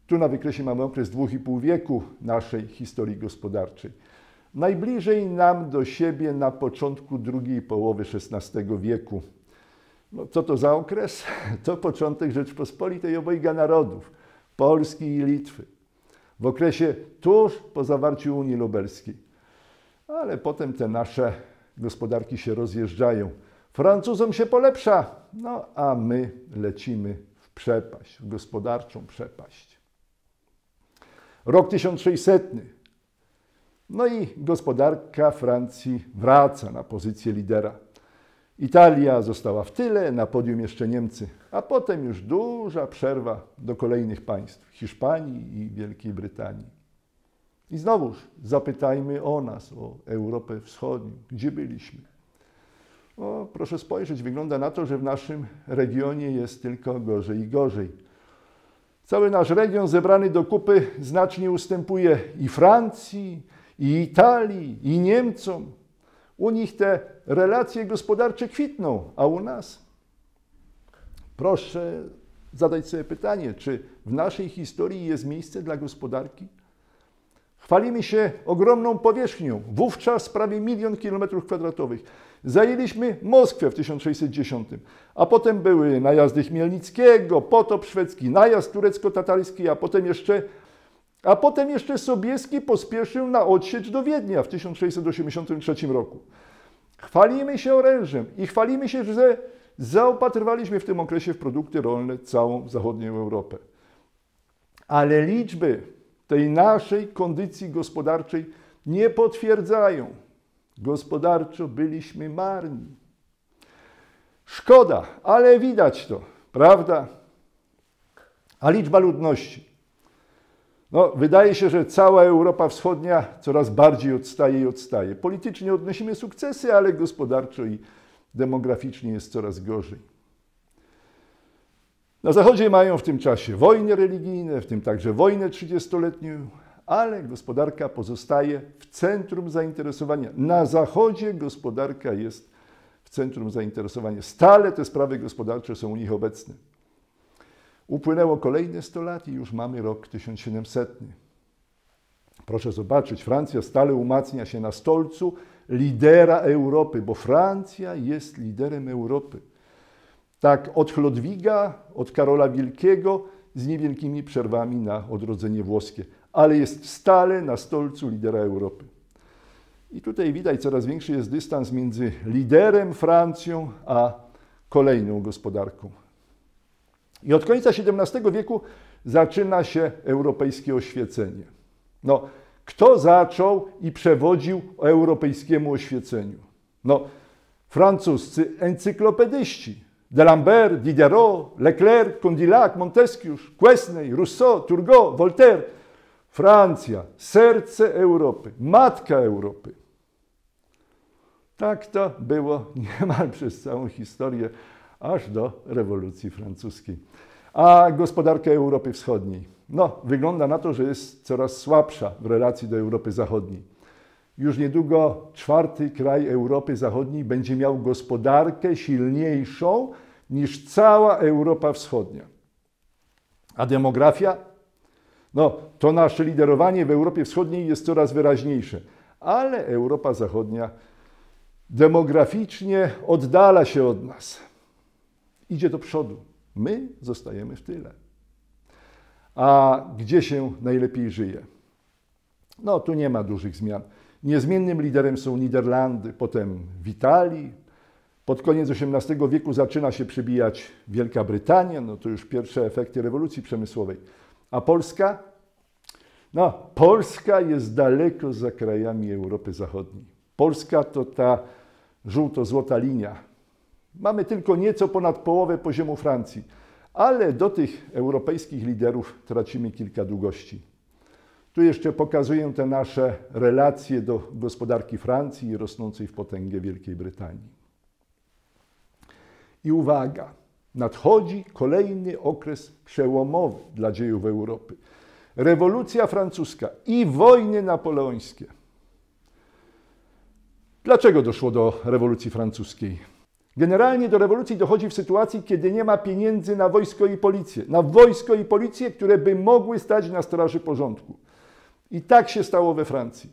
[SPEAKER 1] Tu na wykresie mamy okres dwóch i pół wieku naszej historii gospodarczej. Najbliżej nam do siebie na początku drugiej połowy XVI wieku. No, co to za okres? To początek Rzeczpospolitej obojga narodów, Polski i Litwy. W okresie tuż po zawarciu Unii Lubelskiej. Ale potem te nasze gospodarki się rozjeżdżają. Francuzom się polepsza, no a my lecimy w przepaść, w gospodarczą przepaść. Rok 1600. No i gospodarka Francji wraca na pozycję lidera. Italia została w tyle, na podium jeszcze Niemcy, a potem już duża przerwa do kolejnych państw Hiszpanii i Wielkiej Brytanii. I znowuż zapytajmy o nas, o Europę Wschodnią, gdzie byliśmy. O, proszę spojrzeć, wygląda na to, że w naszym regionie jest tylko gorzej i gorzej. Cały nasz region zebrany do kupy znacznie ustępuje i Francji, i Italii, i Niemcom. U nich te relacje gospodarcze kwitną, a u nas? Proszę zadać sobie pytanie, czy w naszej historii jest miejsce dla gospodarki? Chwalimy się ogromną powierzchnią, wówczas prawie milion kilometrów kwadratowych. Zajęliśmy Moskwę w 1610, a potem były najazdy Chmielnickiego, potop szwedzki, najazd turecko-tatarski, a potem jeszcze a potem jeszcze Sobieski pospieszył na odsiecz do Wiednia w 1683 roku. Chwalimy się orężem i chwalimy się, że zaopatrywaliśmy w tym okresie w produkty rolne całą zachodnią Europę. Ale liczby tej naszej kondycji gospodarczej nie potwierdzają. Gospodarczo byliśmy marni. Szkoda, ale widać to, prawda? A liczba ludności no, wydaje się, że cała Europa Wschodnia coraz bardziej odstaje i odstaje. Politycznie odnosimy sukcesy, ale gospodarczo i demograficznie jest coraz gorzej. Na Zachodzie mają w tym czasie wojny religijne, w tym także wojnę 30-letnią, ale gospodarka pozostaje w centrum zainteresowania. Na Zachodzie gospodarka jest w centrum zainteresowania. Stale te sprawy gospodarcze są u nich obecne. Upłynęło kolejne 100 lat i już mamy rok 1700. Proszę zobaczyć, Francja stale umacnia się na stolcu lidera Europy, bo Francja jest liderem Europy. Tak od Chlodwiga, od Karola Wielkiego, z niewielkimi przerwami na odrodzenie włoskie, ale jest stale na stolcu lidera Europy. I tutaj widać coraz większy jest dystans między liderem Francją a kolejną gospodarką. I od końca XVII wieku zaczyna się europejskie oświecenie. No, kto zaczął i przewodził europejskiemu oświeceniu? No, francuscy encyklopedyści. D'Alembert, Diderot, Leclerc, Condillac, Montesquieu, Quesnay, Rousseau, Turgot, Voltaire. Francja, serce Europy, matka Europy. Tak to było niemal przez całą historię, aż do rewolucji francuskiej. A gospodarka Europy Wschodniej? No, wygląda na to, że jest coraz słabsza w relacji do Europy Zachodniej. Już niedługo czwarty kraj Europy Zachodniej będzie miał gospodarkę silniejszą niż cała Europa Wschodnia. A demografia? No, to nasze liderowanie w Europie Wschodniej jest coraz wyraźniejsze, ale Europa Zachodnia demograficznie oddala się od nas. Idzie do przodu. My zostajemy w tyle. A gdzie się najlepiej żyje? No, tu nie ma dużych zmian. Niezmiennym liderem są Niderlandy, potem w Italii. Pod koniec XVIII wieku zaczyna się przybijać Wielka Brytania, no to już pierwsze efekty rewolucji przemysłowej. A Polska? No, Polska jest daleko za krajami Europy Zachodniej. Polska to ta żółto-złota linia. Mamy tylko nieco ponad połowę poziomu Francji ale do tych europejskich liderów tracimy kilka długości. Tu jeszcze pokazuję te nasze relacje do gospodarki Francji i rosnącej w potęgę Wielkiej Brytanii. I uwaga, nadchodzi kolejny okres przełomowy dla dziejów Europy. Rewolucja francuska i wojny napoleońskie. Dlaczego doszło do rewolucji francuskiej? Generalnie do rewolucji dochodzi w sytuacji, kiedy nie ma pieniędzy na wojsko i policję. Na wojsko i policję, które by mogły stać na straży porządku. I tak się stało we Francji.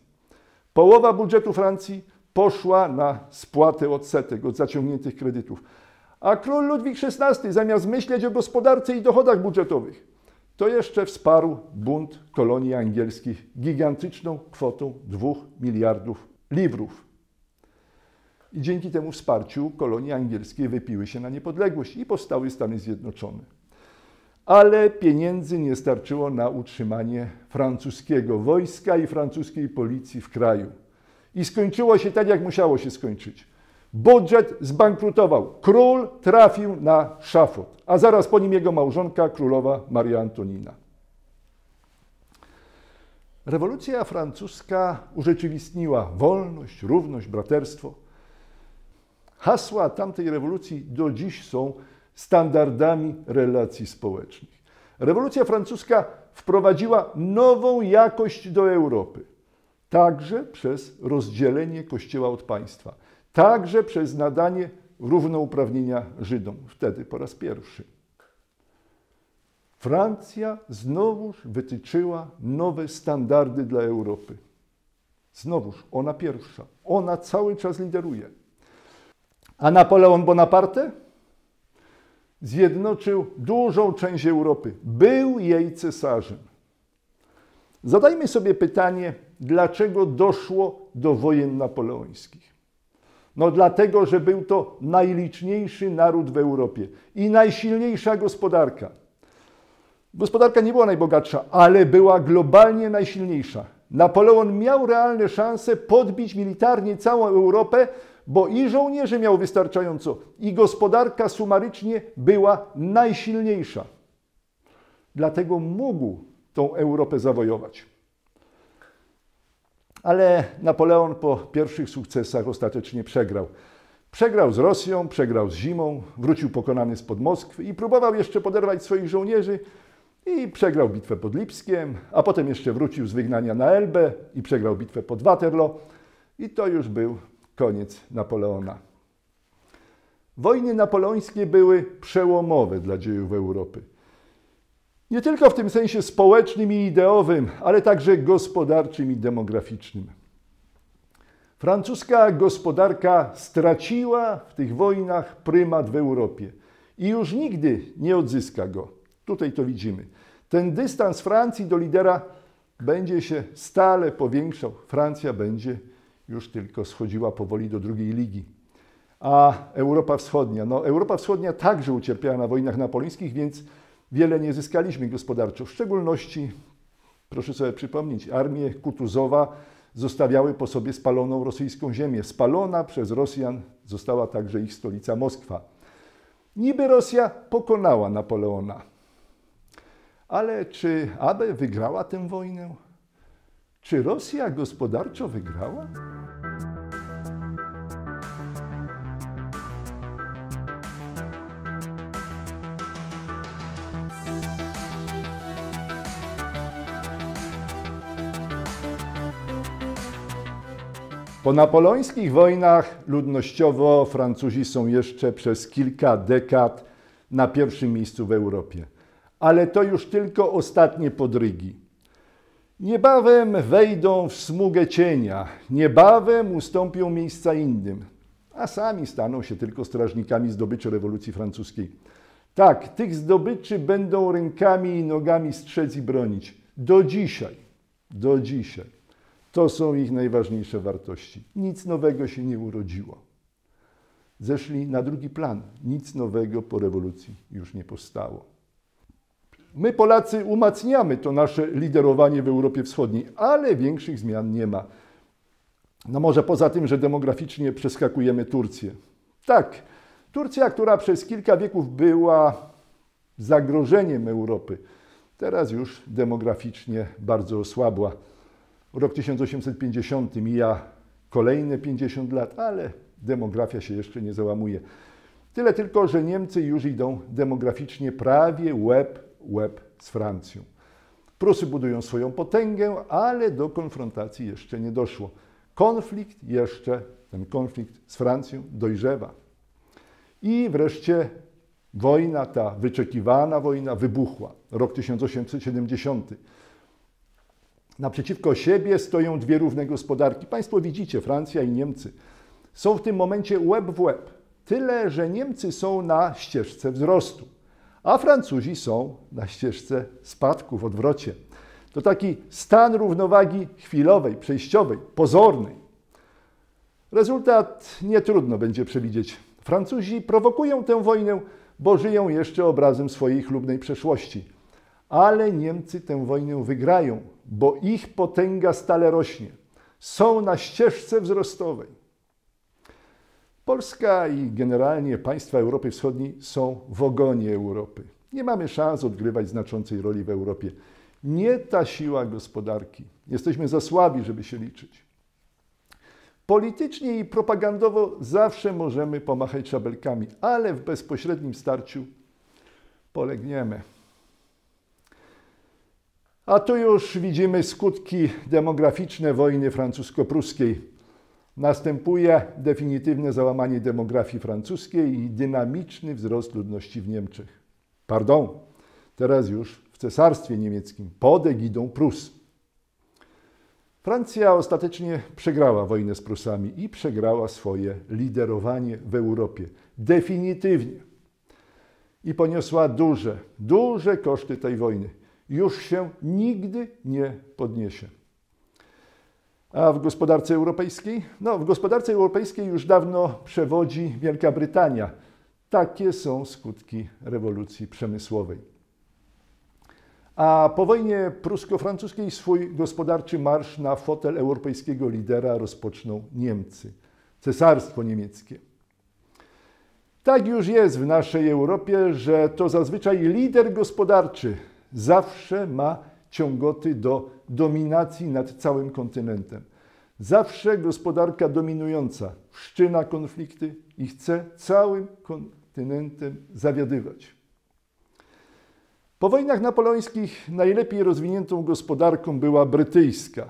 [SPEAKER 1] Połowa budżetu Francji poszła na spłatę odsetek od zaciągniętych kredytów. A król Ludwik XVI, zamiast myśleć o gospodarce i dochodach budżetowych, to jeszcze wsparł bunt kolonii angielskich gigantyczną kwotą 2 miliardów liwrów. I dzięki temu wsparciu kolonie angielskie wypiły się na niepodległość i powstały Stany Zjednoczone. Ale pieniędzy nie starczyło na utrzymanie francuskiego wojska i francuskiej policji w kraju. I skończyło się tak, jak musiało się skończyć. Budżet zbankrutował. Król trafił na szafot, a zaraz po nim jego małżonka, królowa Maria Antonina. Rewolucja francuska urzeczywistniła wolność, równość, braterstwo. Hasła tamtej rewolucji do dziś są standardami relacji społecznych. Rewolucja francuska wprowadziła nową jakość do Europy, także przez rozdzielenie Kościoła od państwa, także przez nadanie równouprawnienia Żydom, wtedy po raz pierwszy. Francja znowuż wytyczyła nowe standardy dla Europy. Znowuż ona pierwsza, ona cały czas lideruje. A Napoleon Bonaparte zjednoczył dużą część Europy. Był jej cesarzem. Zadajmy sobie pytanie, dlaczego doszło do wojen napoleońskich. No dlatego, że był to najliczniejszy naród w Europie i najsilniejsza gospodarka. Gospodarka nie była najbogatsza, ale była globalnie najsilniejsza. Napoleon miał realne szanse podbić militarnie całą Europę, bo i żołnierzy miał wystarczająco, i gospodarka sumarycznie była najsilniejsza. Dlatego mógł tą Europę zawojować. Ale Napoleon po pierwszych sukcesach ostatecznie przegrał. Przegrał z Rosją, przegrał z zimą, wrócił pokonany spod Moskwy i próbował jeszcze poderwać swoich żołnierzy i przegrał bitwę pod Lipskiem, a potem jeszcze wrócił z wygnania na Elbę i przegrał bitwę pod Waterloo i to już był koniec Napoleona. Wojny napoleońskie były przełomowe dla dziejów Europy. Nie tylko w tym sensie społecznym i ideowym, ale także gospodarczym i demograficznym. Francuska gospodarka straciła w tych wojnach prymat w Europie i już nigdy nie odzyska go. Tutaj to widzimy. Ten dystans Francji do lidera będzie się stale powiększał. Francja będzie już tylko schodziła powoli do drugiej ligi. A Europa Wschodnia, no Europa Wschodnia także ucierpiała na wojnach napoleońskich, więc wiele nie zyskaliśmy gospodarczo. W szczególności, proszę sobie przypomnieć, armię Kutuzowa zostawiały po sobie spaloną rosyjską ziemię. Spalona przez Rosjan została także ich stolica Moskwa. Niby Rosja pokonała Napoleona. Ale czy aby wygrała tę wojnę? Czy Rosja gospodarczo wygrała? Po napoleońskich wojnach ludnościowo Francuzi są jeszcze przez kilka dekad na pierwszym miejscu w Europie. Ale to już tylko ostatnie podrygi. Niebawem wejdą w smugę cienia, niebawem ustąpią miejsca innym, a sami staną się tylko strażnikami zdobyczy rewolucji francuskiej. Tak, tych zdobyczy będą rękami i nogami strzec i bronić. Do dzisiaj, do dzisiaj. To są ich najważniejsze wartości. Nic nowego się nie urodziło. Zeszli na drugi plan. Nic nowego po rewolucji już nie powstało. My, Polacy, umacniamy to nasze liderowanie w Europie Wschodniej, ale większych zmian nie ma. No może poza tym, że demograficznie przeskakujemy Turcję. Tak, Turcja, która przez kilka wieków była zagrożeniem Europy, teraz już demograficznie bardzo osłabła. Rok 1850 mija kolejne 50 lat, ale demografia się jeszcze nie załamuje. Tyle tylko, że Niemcy już idą demograficznie prawie łeb, łeb z Francją. Prusy budują swoją potęgę, ale do konfrontacji jeszcze nie doszło. Konflikt jeszcze, ten konflikt z Francją dojrzewa. I wreszcie wojna, ta wyczekiwana wojna wybuchła. Rok 1870. Naprzeciwko siebie stoją dwie równe gospodarki. Państwo widzicie, Francja i Niemcy. Są w tym momencie łeb w łeb. Tyle, że Niemcy są na ścieżce wzrostu, a Francuzi są na ścieżce spadku, w odwrocie. To taki stan równowagi chwilowej, przejściowej, pozornej. Rezultat nie trudno będzie przewidzieć. Francuzi prowokują tę wojnę, bo żyją jeszcze obrazem swojej chlubnej przeszłości. Ale Niemcy tę wojnę wygrają, bo ich potęga stale rośnie. Są na ścieżce wzrostowej. Polska i generalnie państwa Europy Wschodniej są w ogonie Europy. Nie mamy szans odgrywać znaczącej roli w Europie. Nie ta siła gospodarki. Jesteśmy za słabi, żeby się liczyć. Politycznie i propagandowo zawsze możemy pomachać szabelkami, ale w bezpośrednim starciu polegniemy. A tu już widzimy skutki demograficzne wojny francusko-pruskiej. Następuje definitywne załamanie demografii francuskiej i dynamiczny wzrost ludności w Niemczech. Pardon, teraz już w Cesarstwie Niemieckim, pod egidą Prus. Francja ostatecznie przegrała wojnę z Prusami i przegrała swoje liderowanie w Europie. Definitywnie. I poniosła duże, duże koszty tej wojny już się nigdy nie podniesie. A w gospodarce europejskiej? No, w gospodarce europejskiej już dawno przewodzi Wielka Brytania. Takie są skutki rewolucji przemysłowej. A po wojnie prusko-francuskiej swój gospodarczy marsz na fotel europejskiego lidera rozpoczną Niemcy, cesarstwo niemieckie. Tak już jest w naszej Europie, że to zazwyczaj lider gospodarczy zawsze ma ciągoty do dominacji nad całym kontynentem. Zawsze gospodarka dominująca wszczyna konflikty i chce całym kontynentem zawiadywać. Po wojnach napoleońskich najlepiej rozwiniętą gospodarką była brytyjska.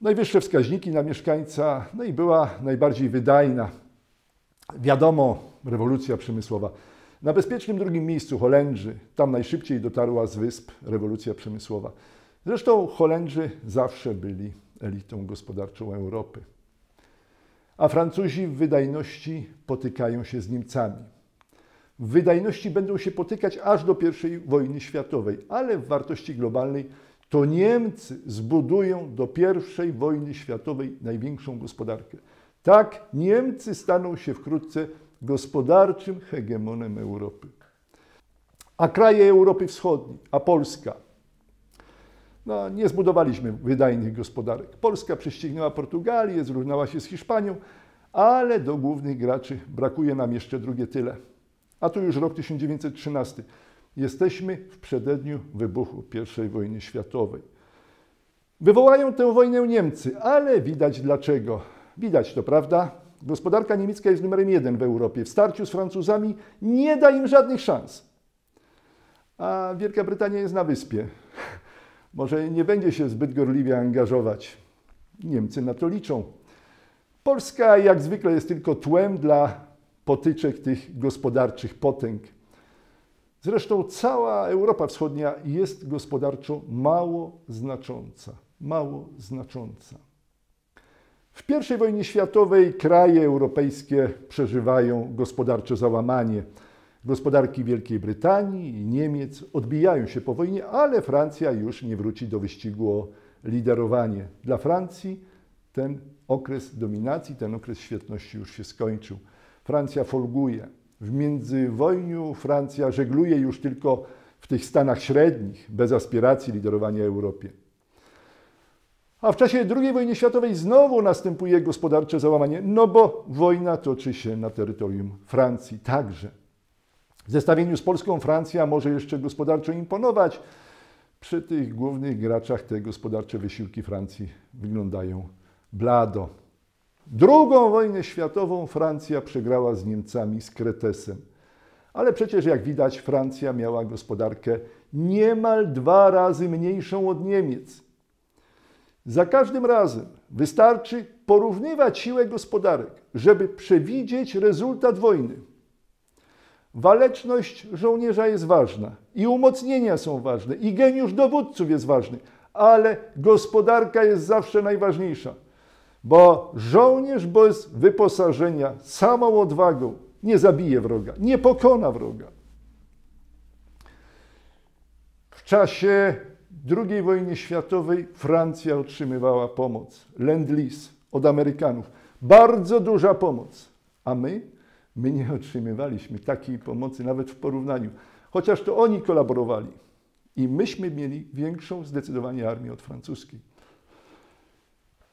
[SPEAKER 1] Najwyższe wskaźniki na mieszkańca, no i była najbardziej wydajna. Wiadomo, rewolucja przemysłowa. Na bezpiecznym drugim miejscu Holendrzy, tam najszybciej dotarła z wysp rewolucja przemysłowa. Zresztą Holendrzy zawsze byli elitą gospodarczą Europy. A Francuzi w wydajności potykają się z Niemcami. W wydajności będą się potykać aż do I wojny światowej, ale w wartości globalnej to Niemcy zbudują do I wojny światowej największą gospodarkę. Tak, Niemcy staną się wkrótce gospodarczym hegemonem Europy. A kraje Europy Wschodniej, a Polska, no, nie zbudowaliśmy wydajnych gospodarek. Polska prześcignęła Portugalię, zrównała się z Hiszpanią, ale do głównych graczy brakuje nam jeszcze drugie tyle. A tu już rok 1913. Jesteśmy w przededniu wybuchu I wojny światowej. Wywołają tę wojnę Niemcy, ale widać dlaczego. Widać to, prawda? Gospodarka niemiecka jest numerem jeden w Europie. W starciu z Francuzami nie da im żadnych szans. A Wielka Brytania jest na wyspie. Może nie będzie się zbyt gorliwie angażować. Niemcy na to liczą. Polska jak zwykle jest tylko tłem dla potyczek tych gospodarczych potęg. Zresztą cała Europa Wschodnia jest gospodarczo mało znacząca. Mało znacząca. W I wojnie światowej kraje europejskie przeżywają gospodarcze załamanie. Gospodarki Wielkiej Brytanii i Niemiec odbijają się po wojnie, ale Francja już nie wróci do wyścigu o liderowanie. Dla Francji ten okres dominacji, ten okres świetności już się skończył. Francja folguje. W międzywojniu Francja żegluje już tylko w tych stanach średnich, bez aspiracji liderowania Europie. A w czasie II wojny światowej znowu następuje gospodarcze załamanie, no bo wojna toczy się na terytorium Francji także. W zestawieniu z Polską Francja może jeszcze gospodarczo imponować. Przy tych głównych graczach te gospodarcze wysiłki Francji wyglądają blado. Drugą wojnę światową Francja przegrała z Niemcami, z Kretesem. Ale przecież, jak widać, Francja miała gospodarkę niemal dwa razy mniejszą od Niemiec. Za każdym razem wystarczy porównywać siłę gospodarek, żeby przewidzieć rezultat wojny. Waleczność żołnierza jest ważna i umocnienia są ważne i geniusz dowódców jest ważny, ale gospodarka jest zawsze najważniejsza, bo żołnierz bez wyposażenia, samą odwagą nie zabije wroga, nie pokona wroga. W czasie II wojny światowej Francja otrzymywała pomoc, Lend-Lease od Amerykanów. Bardzo duża pomoc. A my? My nie otrzymywaliśmy takiej pomocy nawet w porównaniu. Chociaż to oni kolaborowali. I myśmy mieli większą zdecydowanie armię od francuskiej.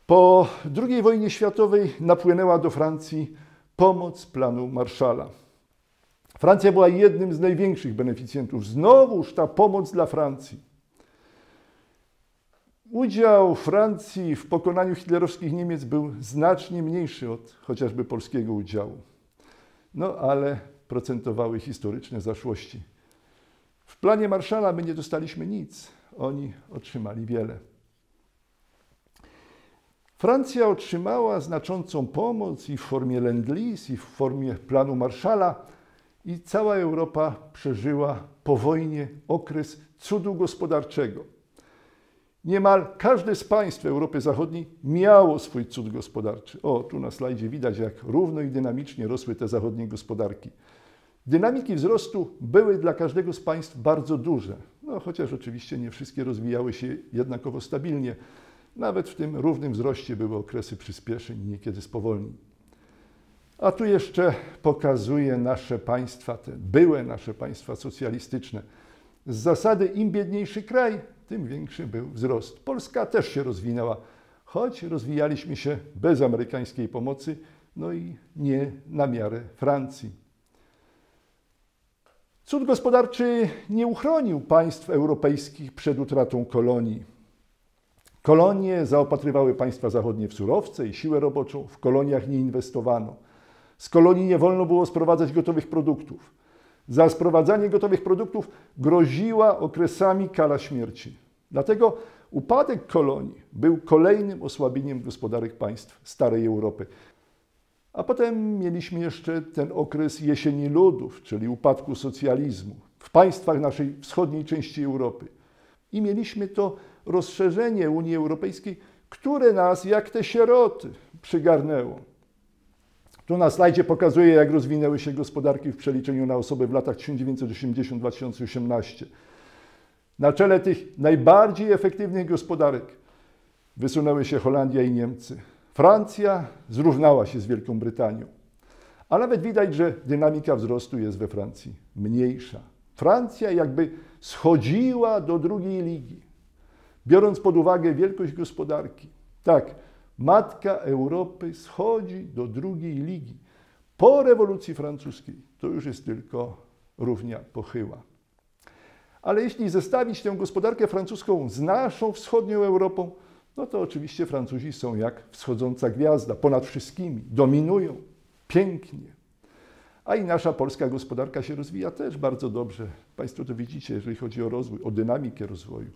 [SPEAKER 1] Po II wojnie światowej napłynęła do Francji pomoc planu Marszala. Francja była jednym z największych beneficjentów. Znowuż ta pomoc dla Francji. Udział Francji w pokonaniu hitlerowskich Niemiec był znacznie mniejszy od chociażby polskiego udziału. No ale procentowały historyczne zaszłości. W planie Marszala my nie dostaliśmy nic, oni otrzymali wiele. Francja otrzymała znaczącą pomoc i w formie Lend-Lease, i w formie planu Marszala, i cała Europa przeżyła po wojnie okres cudu gospodarczego. Niemal każde z państw Europy Zachodniej miało swój cud gospodarczy. O, tu na slajdzie widać, jak równo i dynamicznie rosły te zachodnie gospodarki. Dynamiki wzrostu były dla każdego z państw bardzo duże, no, chociaż oczywiście nie wszystkie rozwijały się jednakowo stabilnie. Nawet w tym równym wzroście były okresy przyspieszeń niekiedy spowolnień. A tu jeszcze pokazuje nasze państwa, te były nasze państwa socjalistyczne. Z zasady im biedniejszy kraj, tym większy był wzrost. Polska też się rozwinęła, choć rozwijaliśmy się bez amerykańskiej pomocy, no i nie na miarę Francji. Cud gospodarczy nie uchronił państw europejskich przed utratą kolonii. Kolonie zaopatrywały państwa zachodnie w surowce i siłę roboczą, w koloniach nie inwestowano. Z kolonii nie wolno było sprowadzać gotowych produktów. Za sprowadzanie gotowych produktów groziła okresami kara śmierci. Dlatego upadek kolonii był kolejnym osłabieniem gospodarek państw starej Europy. A potem mieliśmy jeszcze ten okres jesieni ludów, czyli upadku socjalizmu w państwach naszej wschodniej części Europy. I mieliśmy to rozszerzenie Unii Europejskiej, które nas, jak te sieroty, przygarnęło. Tu na slajdzie pokazuje, jak rozwinęły się gospodarki w przeliczeniu na osobę w latach 1980-2018. Na czele tych najbardziej efektywnych gospodarek wysunęły się Holandia i Niemcy. Francja zrównała się z Wielką Brytanią. A nawet widać, że dynamika wzrostu jest we Francji mniejsza. Francja jakby schodziła do drugiej ligi, biorąc pod uwagę wielkość gospodarki. Tak, matka Europy schodzi do drugiej ligi. Po rewolucji francuskiej to już jest tylko równia pochyła. Ale jeśli zestawić tę gospodarkę francuską z naszą wschodnią Europą, no to oczywiście Francuzi są jak wschodząca gwiazda, ponad wszystkimi, dominują pięknie. A i nasza polska gospodarka się rozwija też bardzo dobrze. Państwo to widzicie, jeżeli chodzi o rozwój, o dynamikę rozwoju.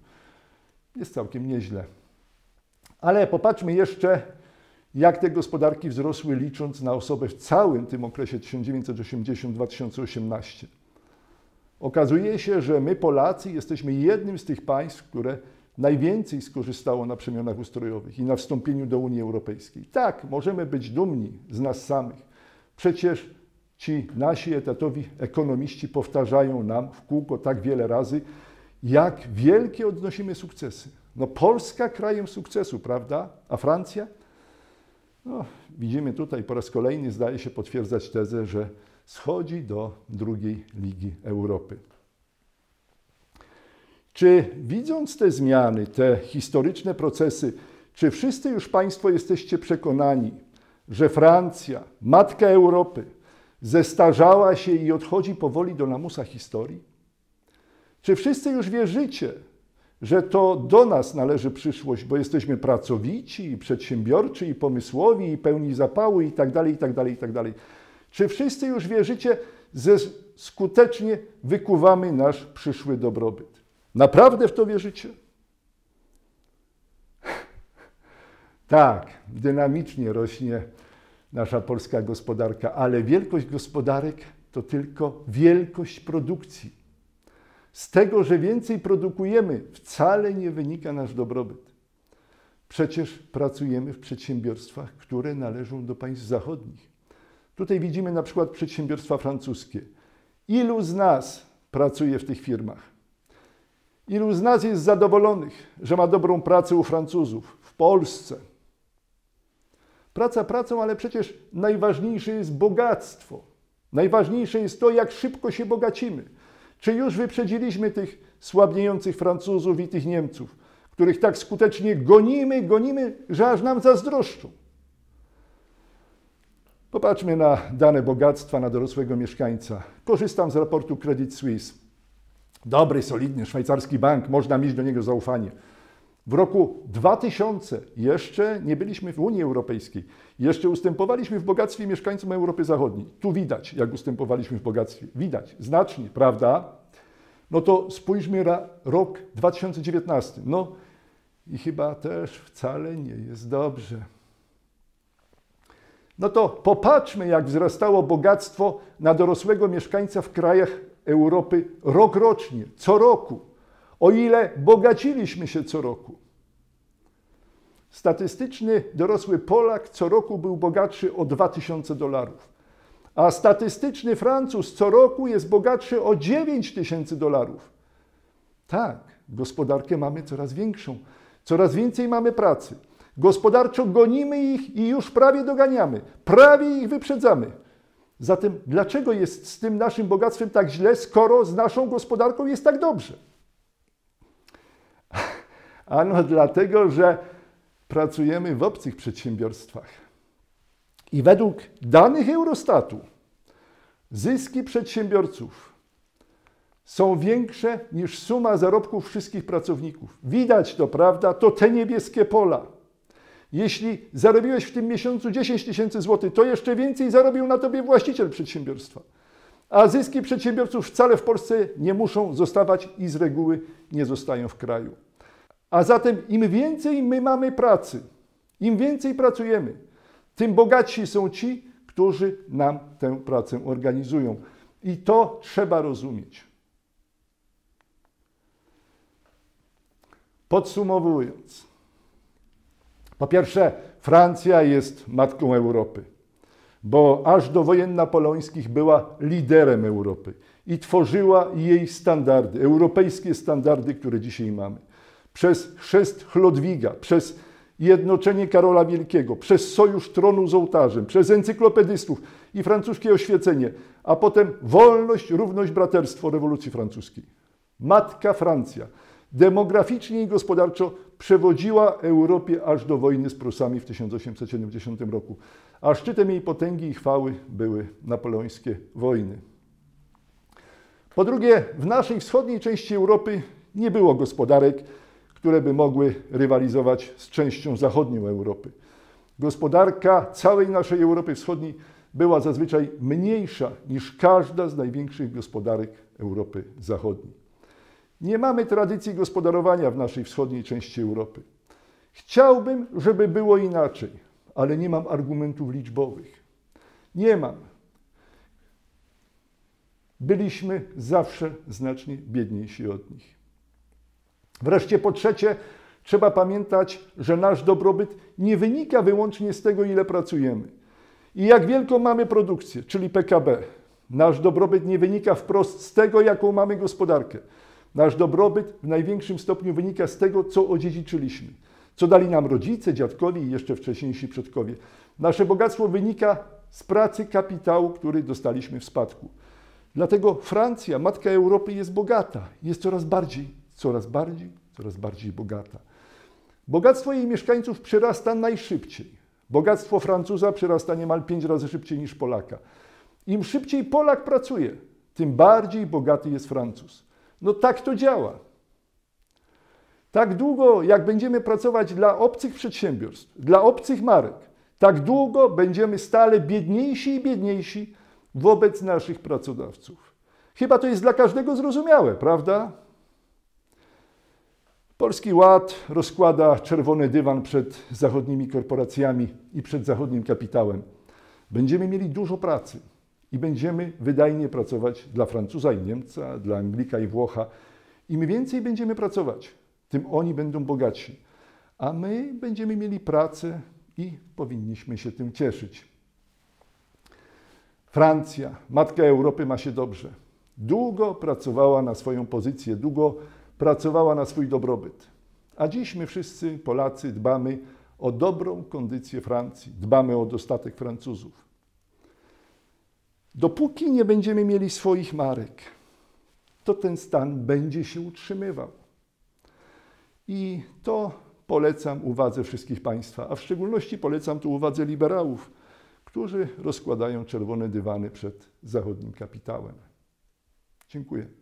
[SPEAKER 1] Jest całkiem nieźle. Ale popatrzmy jeszcze, jak te gospodarki wzrosły, licząc na osobę w całym tym okresie 1980-2018. Okazuje się, że my, Polacy, jesteśmy jednym z tych państw, które najwięcej skorzystało na przemianach ustrojowych i na wstąpieniu do Unii Europejskiej. Tak, możemy być dumni z nas samych. Przecież ci nasi etatowi ekonomiści powtarzają nam w kółko tak wiele razy, jak wielkie odnosimy sukcesy. No Polska krajem sukcesu, prawda? A Francja? No, widzimy tutaj po raz kolejny, zdaje się potwierdzać tezę, że schodzi do drugiej Ligi Europy. Czy widząc te zmiany, te historyczne procesy, czy wszyscy już Państwo jesteście przekonani, że Francja, matka Europy, zestarzała się i odchodzi powoli do lamusa historii? Czy wszyscy już wierzycie, że to do nas należy przyszłość, bo jesteśmy pracowici, przedsiębiorczy, i pomysłowi, i pełni zapału, i tak dalej, i tak dalej, i tak dalej. Czy wszyscy już wierzycie, że skutecznie wykuwamy nasz przyszły dobrobyt? Naprawdę w to wierzycie? Tak, dynamicznie rośnie nasza polska gospodarka, ale wielkość gospodarek to tylko wielkość produkcji. Z tego, że więcej produkujemy, wcale nie wynika nasz dobrobyt. Przecież pracujemy w przedsiębiorstwach, które należą do państw zachodnich. Tutaj widzimy na przykład przedsiębiorstwa francuskie. Ilu z nas pracuje w tych firmach? Ilu z nas jest zadowolonych, że ma dobrą pracę u Francuzów w Polsce? Praca pracą, ale przecież najważniejsze jest bogactwo. Najważniejsze jest to, jak szybko się bogacimy. Czy już wyprzedziliśmy tych słabniejących Francuzów i tych Niemców, których tak skutecznie gonimy, gonimy, że aż nam zazdroszczą? Popatrzmy na dane bogactwa na dorosłego mieszkańca. Korzystam z raportu Credit Suisse. Dobry, solidny szwajcarski bank, można mieć do niego zaufanie. W roku 2000 jeszcze nie byliśmy w Unii Europejskiej. Jeszcze ustępowaliśmy w bogactwie mieszkańcom Europy Zachodniej. Tu widać, jak ustępowaliśmy w bogactwie. Widać, znacznie, prawda? No to spójrzmy na rok 2019. No i chyba też wcale nie jest dobrze. No to popatrzmy, jak wzrastało bogactwo na dorosłego mieszkańca w krajach Europy rok rocznie, co roku. O ile bogaciliśmy się co roku. Statystyczny dorosły Polak co roku był bogatszy o 2000 dolarów, a statystyczny Francuz co roku jest bogatszy o 9000 dolarów. Tak, gospodarkę mamy coraz większą, coraz więcej mamy pracy. Gospodarczo gonimy ich i już prawie doganiamy, prawie ich wyprzedzamy. Zatem dlaczego jest z tym naszym bogactwem tak źle, skoro z naszą gospodarką jest tak dobrze? Ano dlatego, że pracujemy w obcych przedsiębiorstwach. I według danych Eurostatu zyski przedsiębiorców są większe niż suma zarobków wszystkich pracowników. Widać to, prawda? To te niebieskie pola. Jeśli zarobiłeś w tym miesiącu 10 tysięcy złotych, to jeszcze więcej zarobił na tobie właściciel przedsiębiorstwa. A zyski przedsiębiorców wcale w Polsce nie muszą zostawać i z reguły nie zostają w kraju. A zatem im więcej my mamy pracy, im więcej pracujemy, tym bogatsi są ci, którzy nam tę pracę organizują. I to trzeba rozumieć. Podsumowując, po pierwsze, Francja jest matką Europy, bo aż do wojen napoleońskich była liderem Europy i tworzyła jej standardy, europejskie standardy, które dzisiaj mamy. Przez chrzest Chlodwiga, przez jednoczenie Karola Wielkiego, przez sojusz tronu z ołtarzem, przez encyklopedystów i francuskie oświecenie, a potem wolność, równość, braterstwo rewolucji francuskiej. Matka Francja demograficznie i gospodarczo przewodziła Europie aż do wojny z Prusami w 1870 roku, a szczytem jej potęgi i chwały były napoleońskie wojny. Po drugie, w naszej wschodniej części Europy nie było gospodarek, które by mogły rywalizować z częścią zachodnią Europy. Gospodarka całej naszej Europy Wschodniej była zazwyczaj mniejsza niż każda z największych gospodarek Europy Zachodniej. Nie mamy tradycji gospodarowania w naszej wschodniej części Europy. Chciałbym, żeby było inaczej, ale nie mam argumentów liczbowych. Nie mam. Byliśmy zawsze znacznie biedniejsi od nich. Wreszcie po trzecie, trzeba pamiętać, że nasz dobrobyt nie wynika wyłącznie z tego, ile pracujemy i jak wielką mamy produkcję, czyli PKB. Nasz dobrobyt nie wynika wprost z tego, jaką mamy gospodarkę. Nasz dobrobyt w największym stopniu wynika z tego, co odziedziczyliśmy, co dali nam rodzice, dziadkowie i jeszcze wcześniejsi przodkowie. Nasze bogactwo wynika z pracy kapitału, który dostaliśmy w spadku. Dlatego Francja, matka Europy, jest bogata, jest coraz bardziej, coraz bardziej, coraz bardziej bogata. Bogactwo jej mieszkańców przyrasta najszybciej. Bogactwo Francuza przyrasta niemal pięć razy szybciej niż Polaka. Im szybciej Polak pracuje, tym bardziej bogaty jest Francuz. No tak to działa. Tak długo, jak będziemy pracować dla obcych przedsiębiorstw, dla obcych marek, tak długo będziemy stale biedniejsi i biedniejsi wobec naszych pracodawców. Chyba to jest dla każdego zrozumiałe, prawda? Polski Ład rozkłada czerwony dywan przed zachodnimi korporacjami i przed zachodnim kapitałem. Będziemy mieli dużo pracy i będziemy wydajnie pracować dla Francuza i Niemca, dla Anglika i Włocha. Im więcej będziemy pracować, tym oni będą bogatsi, a my będziemy mieli pracę i powinniśmy się tym cieszyć. Francja, matka Europy, ma się dobrze. Długo pracowała na swoją pozycję, długo pracowała na swój dobrobyt. A dziś my wszyscy, Polacy, dbamy o dobrą kondycję Francji, dbamy o dostatek Francuzów. Dopóki nie będziemy mieli swoich marek, to ten stan będzie się utrzymywał. I to polecam uwadze wszystkich Państwa, a w szczególności polecam tu uwadze liberałów, którzy rozkładają czerwone dywany przed zachodnim kapitałem. Dziękuję.